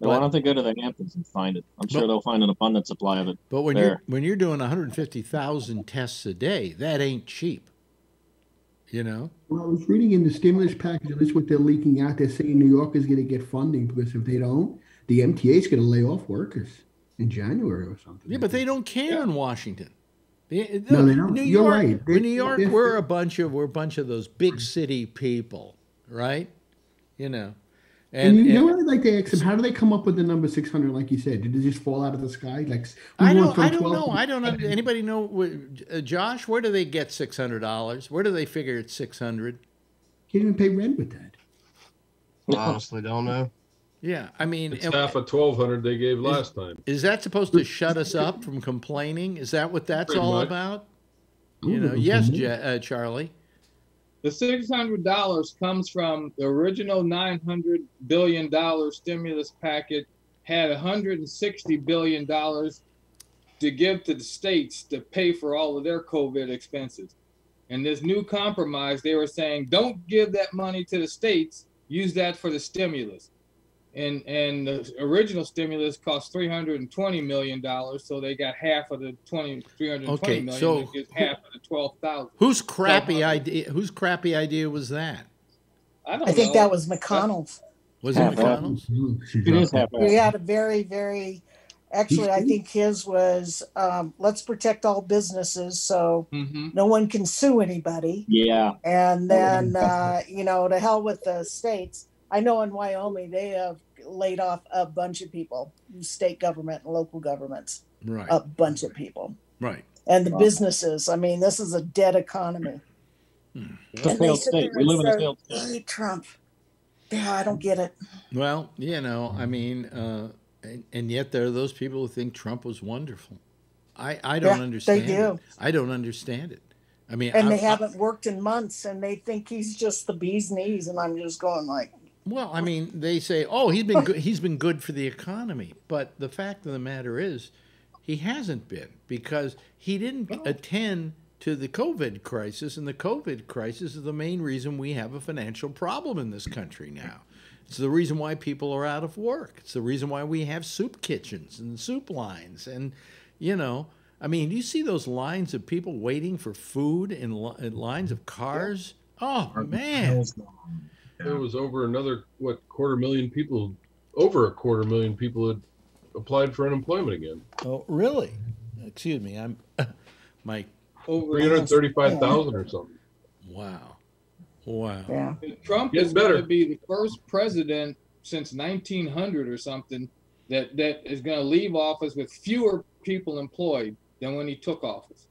No, why don't they go to the Hamptons and find it? I'm sure they'll find an abundant supply of it. But when there. you're when you're doing 150,000 tests a day, that ain't cheap. You know. Well, I was reading in the stimulus package, at least what they're leaking out, they're saying New York is going to get funding because if they don't, the MTA is going to lay off workers in January or something. Yeah, but they don't care in Washington. They- No, they don't. New You're York, right. They- New York, they- we're a bunch of we're a bunch of those big city people, right? You know, And, and, you know and what I'd like to ask them? How do they come up with the number 600, like you said? Did it just fall out of the sky? Like, we I don't, from I don't 12 know. I don't know. Anybody know? uh, Josh, where do they get six hundred dollars? Where do they figure it's six hundred? Can't even pay rent with that. Honestly, don't know. Yeah, I mean, It's am- half of twelve hundred they gave last time. is that supposed to shut us up from complaining? Is that what that's Pretty all much. about? You know, yes, more. Uh, Charlie. The six hundred dollars comes from the original nine hundred billion dollar stimulus packet had hundred and sixty billion dollars to give to the states to pay for all of their COVID expenses. And this new compromise, they were saying, don't give that money to the states. Use that for the stimulus. And and the original stimulus cost three hundred and twenty million dollars, so they got half of the 20, 320 Okay, million. so They half of the twelve thousand. Whose crappy idea? Whose crappy idea was that? I don't I think that was McConnell's. Was it Half McConnell's? It is half He had a very, very, actually, I think his was, um, let's protect all businesses so Mhm. no one can sue anybody. Yeah. And then, uh, you know, to hell with the states. I know in Wyoming, they have laid off a bunch of people, state government and local governments, Right. a bunch of people. Right. And the Wow. businesses, I mean, this is a dead economy. It's a And they failed state. We live in a failed state. Hey, Trump. Yeah, I don't get it. Well, you know, I mean, uh, and, and yet there are those people who think Trump was wonderful. I, I don't Yeah, understand. they do. It. I don't understand it. I mean, and I- they haven't worked in months, and they think he's just the bee's knees, and I'm just going like, Well, I mean, they say, "Oh, he's been good. he's been good for the economy," but the fact of the matter is, he hasn't been because he didn't attend to the COVID crisis, and the COVID crisis is the main reason we have a financial problem in this country now. It's the reason why people are out of work. It's the reason why we have soup kitchens and soup lines, and you know, I mean, do you see those lines of people waiting for food in, in lines of cars? Oh man. There was over another what quarter million people, over a quarter million people had applied for unemployment again. Oh, really? Excuse me. I'm *laughs* my Over Three hundred thirty-five thousand or something. Wow. Wow. Yeah. Trump Getting is going better. to be the first president since 1900 or something that that is going to leave office with fewer people employed than when he took office.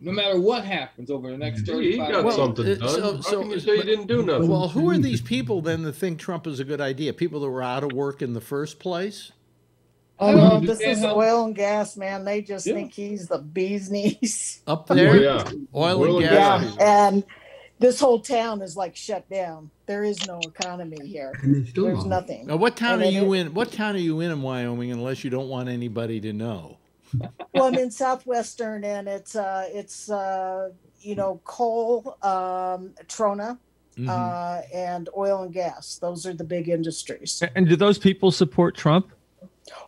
No matter what happens over the next Gee, he 35 got years. something uh, done. so- How so- can you say he but- didn't do nothing? Well, who are these people then that think Trump is a good idea? People that were out of work in the first place? oh no, this is oil and gas, man. They just Yeah. think he's the bee's knees. *laughs* Up there? yeah. Oil, Oil and and gas. Yeah, and this whole town is like shut down. There is no economy here. And they still There's nothing. Now, what town And are you it- in? What town are you in in Wyoming unless you don't want anybody to know? Well, I'm in southwestern, and it's uh, it's uh, you know coal, um, Trona, Mhm. uh, and oil and gas. Those are the big industries. And do those people support Trump?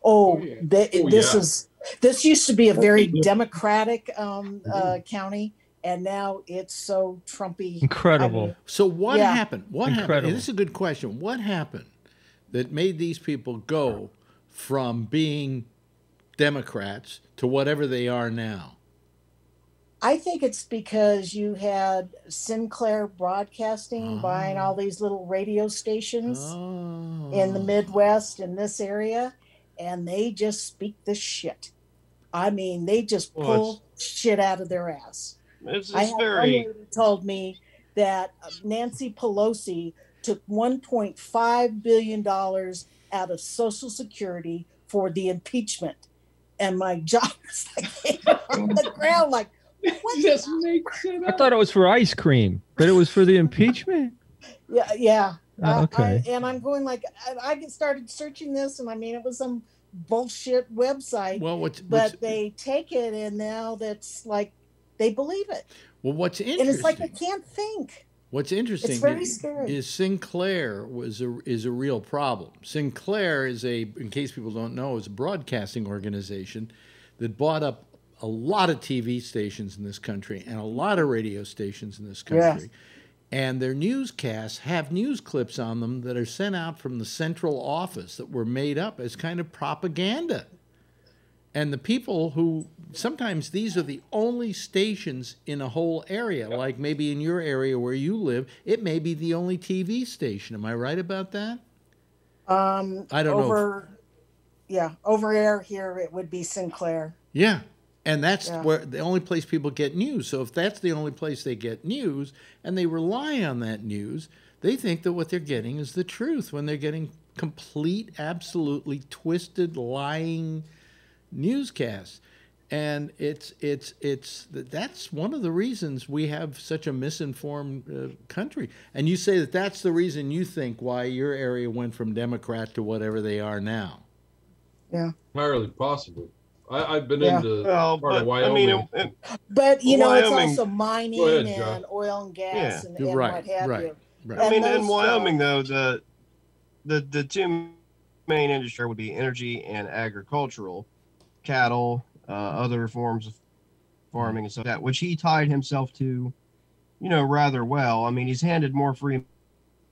Oh, yeah. they, Oh, this yeah. is this used to be a very democratic um, uh, county, and now it's so Trumpy. Incredible. So what Yeah. happened? What happened? Incredible. This is a good question. What happened that made these people go from being Democrats to whatever they are now? I think it's because you had Sinclair Broadcasting buying all these little radio stations Oh. in the Midwest in this area, and they just speak the shit. I mean, they just Well, pull shit out of their ass. It's, I it's had very told me that uh, Nancy Pelosi took 1.5 billion dollars out of Social Security for the impeachment, and my jaw *laughs* was like *laughs* on the ground, like what? Just make shit I up. thought it was for ice cream, but it was for the impeachment. *laughs* Yeah, yeah. Oh, okay. I, and I'm going like I, I started searching this, and I mean it was some bullshit website, Well, what's, but what's they take it, and now that's like they believe it, well, what's interesting? and it's like I can't think. What's interesting is, Sinclair was a, is a real problem. Sinclair is a, in case people don't know, is a broadcasting organization that bought up a lot of TV stations in this country and a lot of radio stations in this country. And their newscasts have news clips on them that are sent out from the central office that were made up as kind of propaganda. And the people who sometimes these are the only stations in a whole area, like maybe in your area where you live, it may be the only TV station. Am I right about that? Um, I don't know if- Yeah, over air here it would be Sinclair. Yeah. And that's Yeah. where the only place people get news. So if that's the only place they get news and they rely on that news, they think that what they're getting is the truth when they're getting complete, absolutely twisted, lying newscasts. And it's it's it's that's one of the reasons we have such a misinformed uh, country. And you say that that's the reason you think why your area went from Democrat to whatever they are now. Yeah. Entirely possible. I, I've been Yeah. into well, part of but I Wyoming. mean, it, it, But you know, it's also mining ahead, and oil and gas Yeah. and, and Right, what have right, you. right. I And mean, in uh, Wyoming though, the the the two main industry would be energy and agricultural, cattle, uh, other forms of farming and stuff like that, which he tied himself to, you know, rather well. I mean, he's handed more free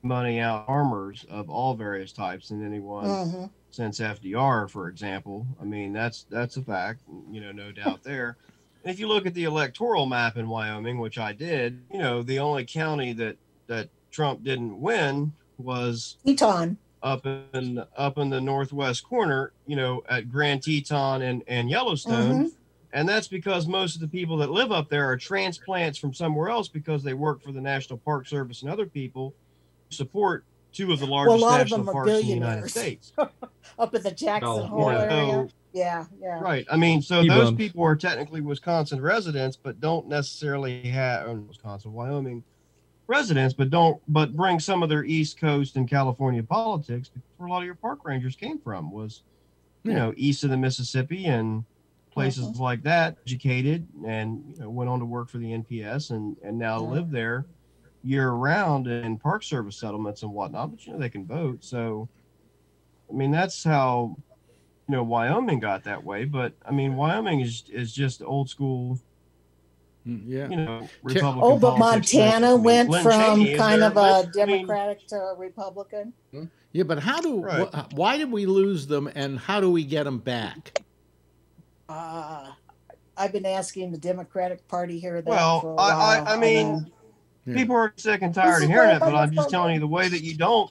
money out farmers of all various types than anyone Mhm. since FDR, for example. I mean, that's that's a fact, you know, no doubt there. And if you look at the electoral map in Wyoming, which I did, you know, the only county that that Trump didn't win was Teton. Up in up in the northwest corner, you know, at Grand Teton and, and Yellowstone. Mhm. And that's because most of the people that live up there are transplants from somewhere else because they work for the National Park Service and other people support two of the Well, a largest lot of national them are parks in the United States. *laughs* up at the Jackson California. Hole area. So Yeah, yeah. Right. I mean, so Speed those bumps. people are technically Wisconsin residents, but don't necessarily have or Wisconsin, Wyoming residents, but don't but bring some of their East Coast and California politics where a lot of your park rangers came from was, you Yeah. know, east of the Mississippi and places Mhm. like that. Educated and you know, went on to work for the NPS and and now Yeah. live there year round in Park Service settlements and whatnot. But you know, they can vote. So, I mean, that's how you know Wyoming got that way, but I mean Wyoming is is just old school, Yeah. you know, Republican. Oh, but Montana mean, went Lynn from Cheney kind of a but, I mean, Democratic to Republican. Yeah, but how do Right. wh- why did we lose them, and how do we get them back? Uh, I've been asking the Democratic Party here that Well, for a I- I- while. I mean, and, uh, Yeah. people are sick and tired is of hearing it, but I I'm just just telling you the way that you don't,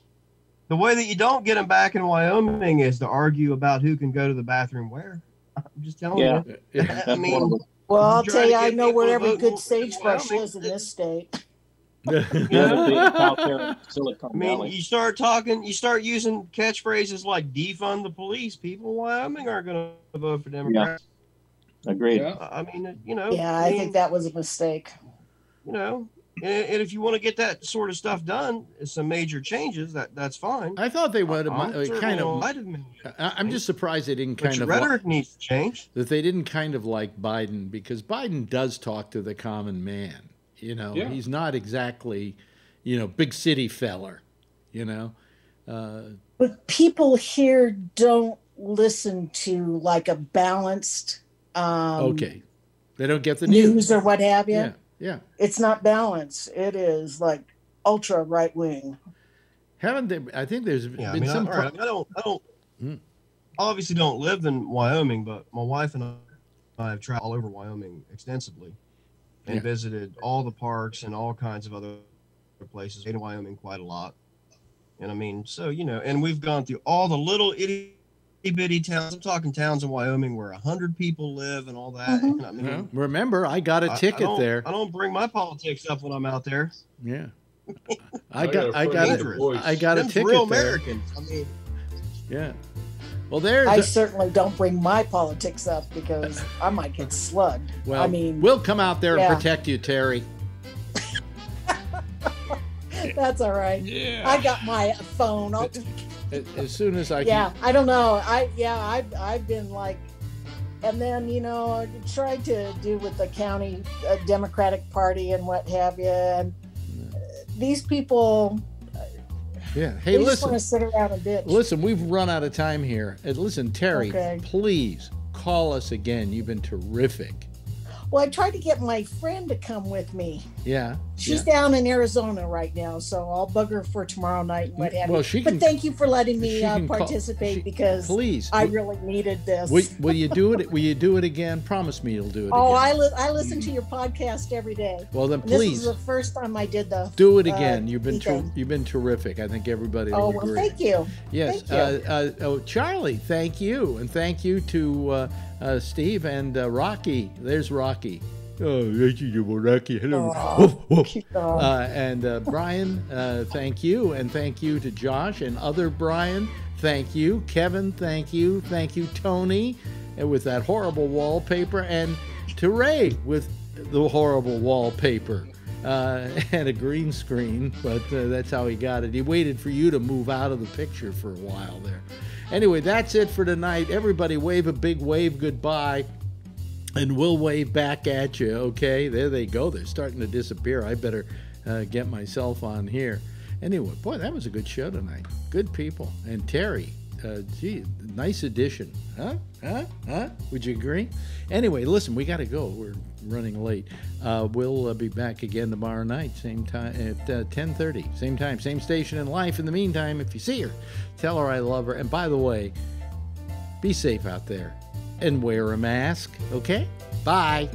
the way that you don't get them back in Wyoming is to argue about who can go to the bathroom where. I'm just telling Yeah. you. Yeah. I mean, one of them. Well, I'll tell you, I know where every good sagebrush is in this state. *laughs* Yeah, *laughs* the big out there in Silicon I mean, you start talking, you start using catchphrases like defund the police. People in Wyoming aren't going to vote for Democrats. Agreed. Yeah. I mean, you know. Yeah, I mean, think that was a mistake. you know and, and if you want to get that sort of stuff done some major changes that that's fine I thought they would have I'm uh, kind of. alive to them. I- I'm just surprised they didn't but kind your of rhetoric needs to change that they didn't kind of like Biden because Biden does talk to the common man. You know, Yeah. he's not exactly, you know, big city feller. You know, uh, But people here don't listen to like a balanced um, okay, they don't get the news. news. or what have you. Yeah, yeah. It's not balanced. It is like ultra right wing. Haven't they? I think there's yeah i been mean I, some. all right, pro- I don't i don't Hmm. obviously don't live in wyoming but my wife and i have traveled all over wyoming extensively and Yeah. visited all the parks and all kinds of other places in wyoming quite a lot and i mean so you know and we've gone through all the little itty bitty towns i'm talking towns in wyoming where a hundred people live and all that Mhm. and i mean Well, remember, I got a I- I ticket don't- there. I don't bring my politics up when I'm out there. Yeah. *laughs* I got, I got got, a I got, friend a, voice. I got a ticket real there. Americans. I mean, Yeah. Well, there's. I a- certainly don't bring my politics up because I might get slugged. well, I mean, we'll come out there yeah. and protect you, Terry. *laughs* that's all right. Yeah. I got my phone. I'll, As, as soon as I yeah, can. I don't know. I yeah, I've I've been like, and then you know I tried to do with the county uh, Democratic Party and what have you, and uh, these people Yeah. Hey, just want listen. to sit around and bitch. Listen, we've run out of time here. And listen, Terry, Okay. please call us again. You've been terrific. Well, I tried to get my friend to come with me. Yeah. She's yeah. down in Arizona right now, so I'll bug her for tomorrow night and what have Well, you. she but can- thank you for letting me uh, can call- participate she- because Please. I will, really needed this. will, will you do it? *laughs* Will you do it again? Promise me you'll do it oh, again. I, li- I listen to your podcast every day. well, then And This please is the first time I did the. do it uh, again. you've been ter- you've been terrific. I think everybody Oh well, thank you. Yes. Thank Uh, uh, oh, Charlie, thank you. And thank you to uh, Steve and uh, Rocky. There's Rocky. Oh, thank you, Rocky. Hello. Oh, Woof, woof. Uh, and uh, Brian, uh, thank you. And thank you to Josh and other Brian. Thank you. Kevin, thank you. Thank you, Tony, and with that horrible wallpaper. And to Ray with the horrible wallpaper. Uh, *laughs* and a green screen, but uh, that's how he got it. He waited for you to move out of the picture for a while there. Anyway, that's it for tonight. Everybody, wave a big wave goodbye and we'll wave back at you. Okay, there they go. They're starting to disappear. I better uh, get myself on here. Anyway, boy, that was a good show tonight. Good people. And Terry, uh, gee, nice addition. Huh? Huh? Huh? Would you agree? Anyway, listen, we got to go. We're running late. Uh, we'll uh, be back again tomorrow night, same time at uh, 10:30, same time, same station in life. In the meantime, if you see her, tell her I love her. And by the way, be safe out there and wear a mask. Okay? Bye.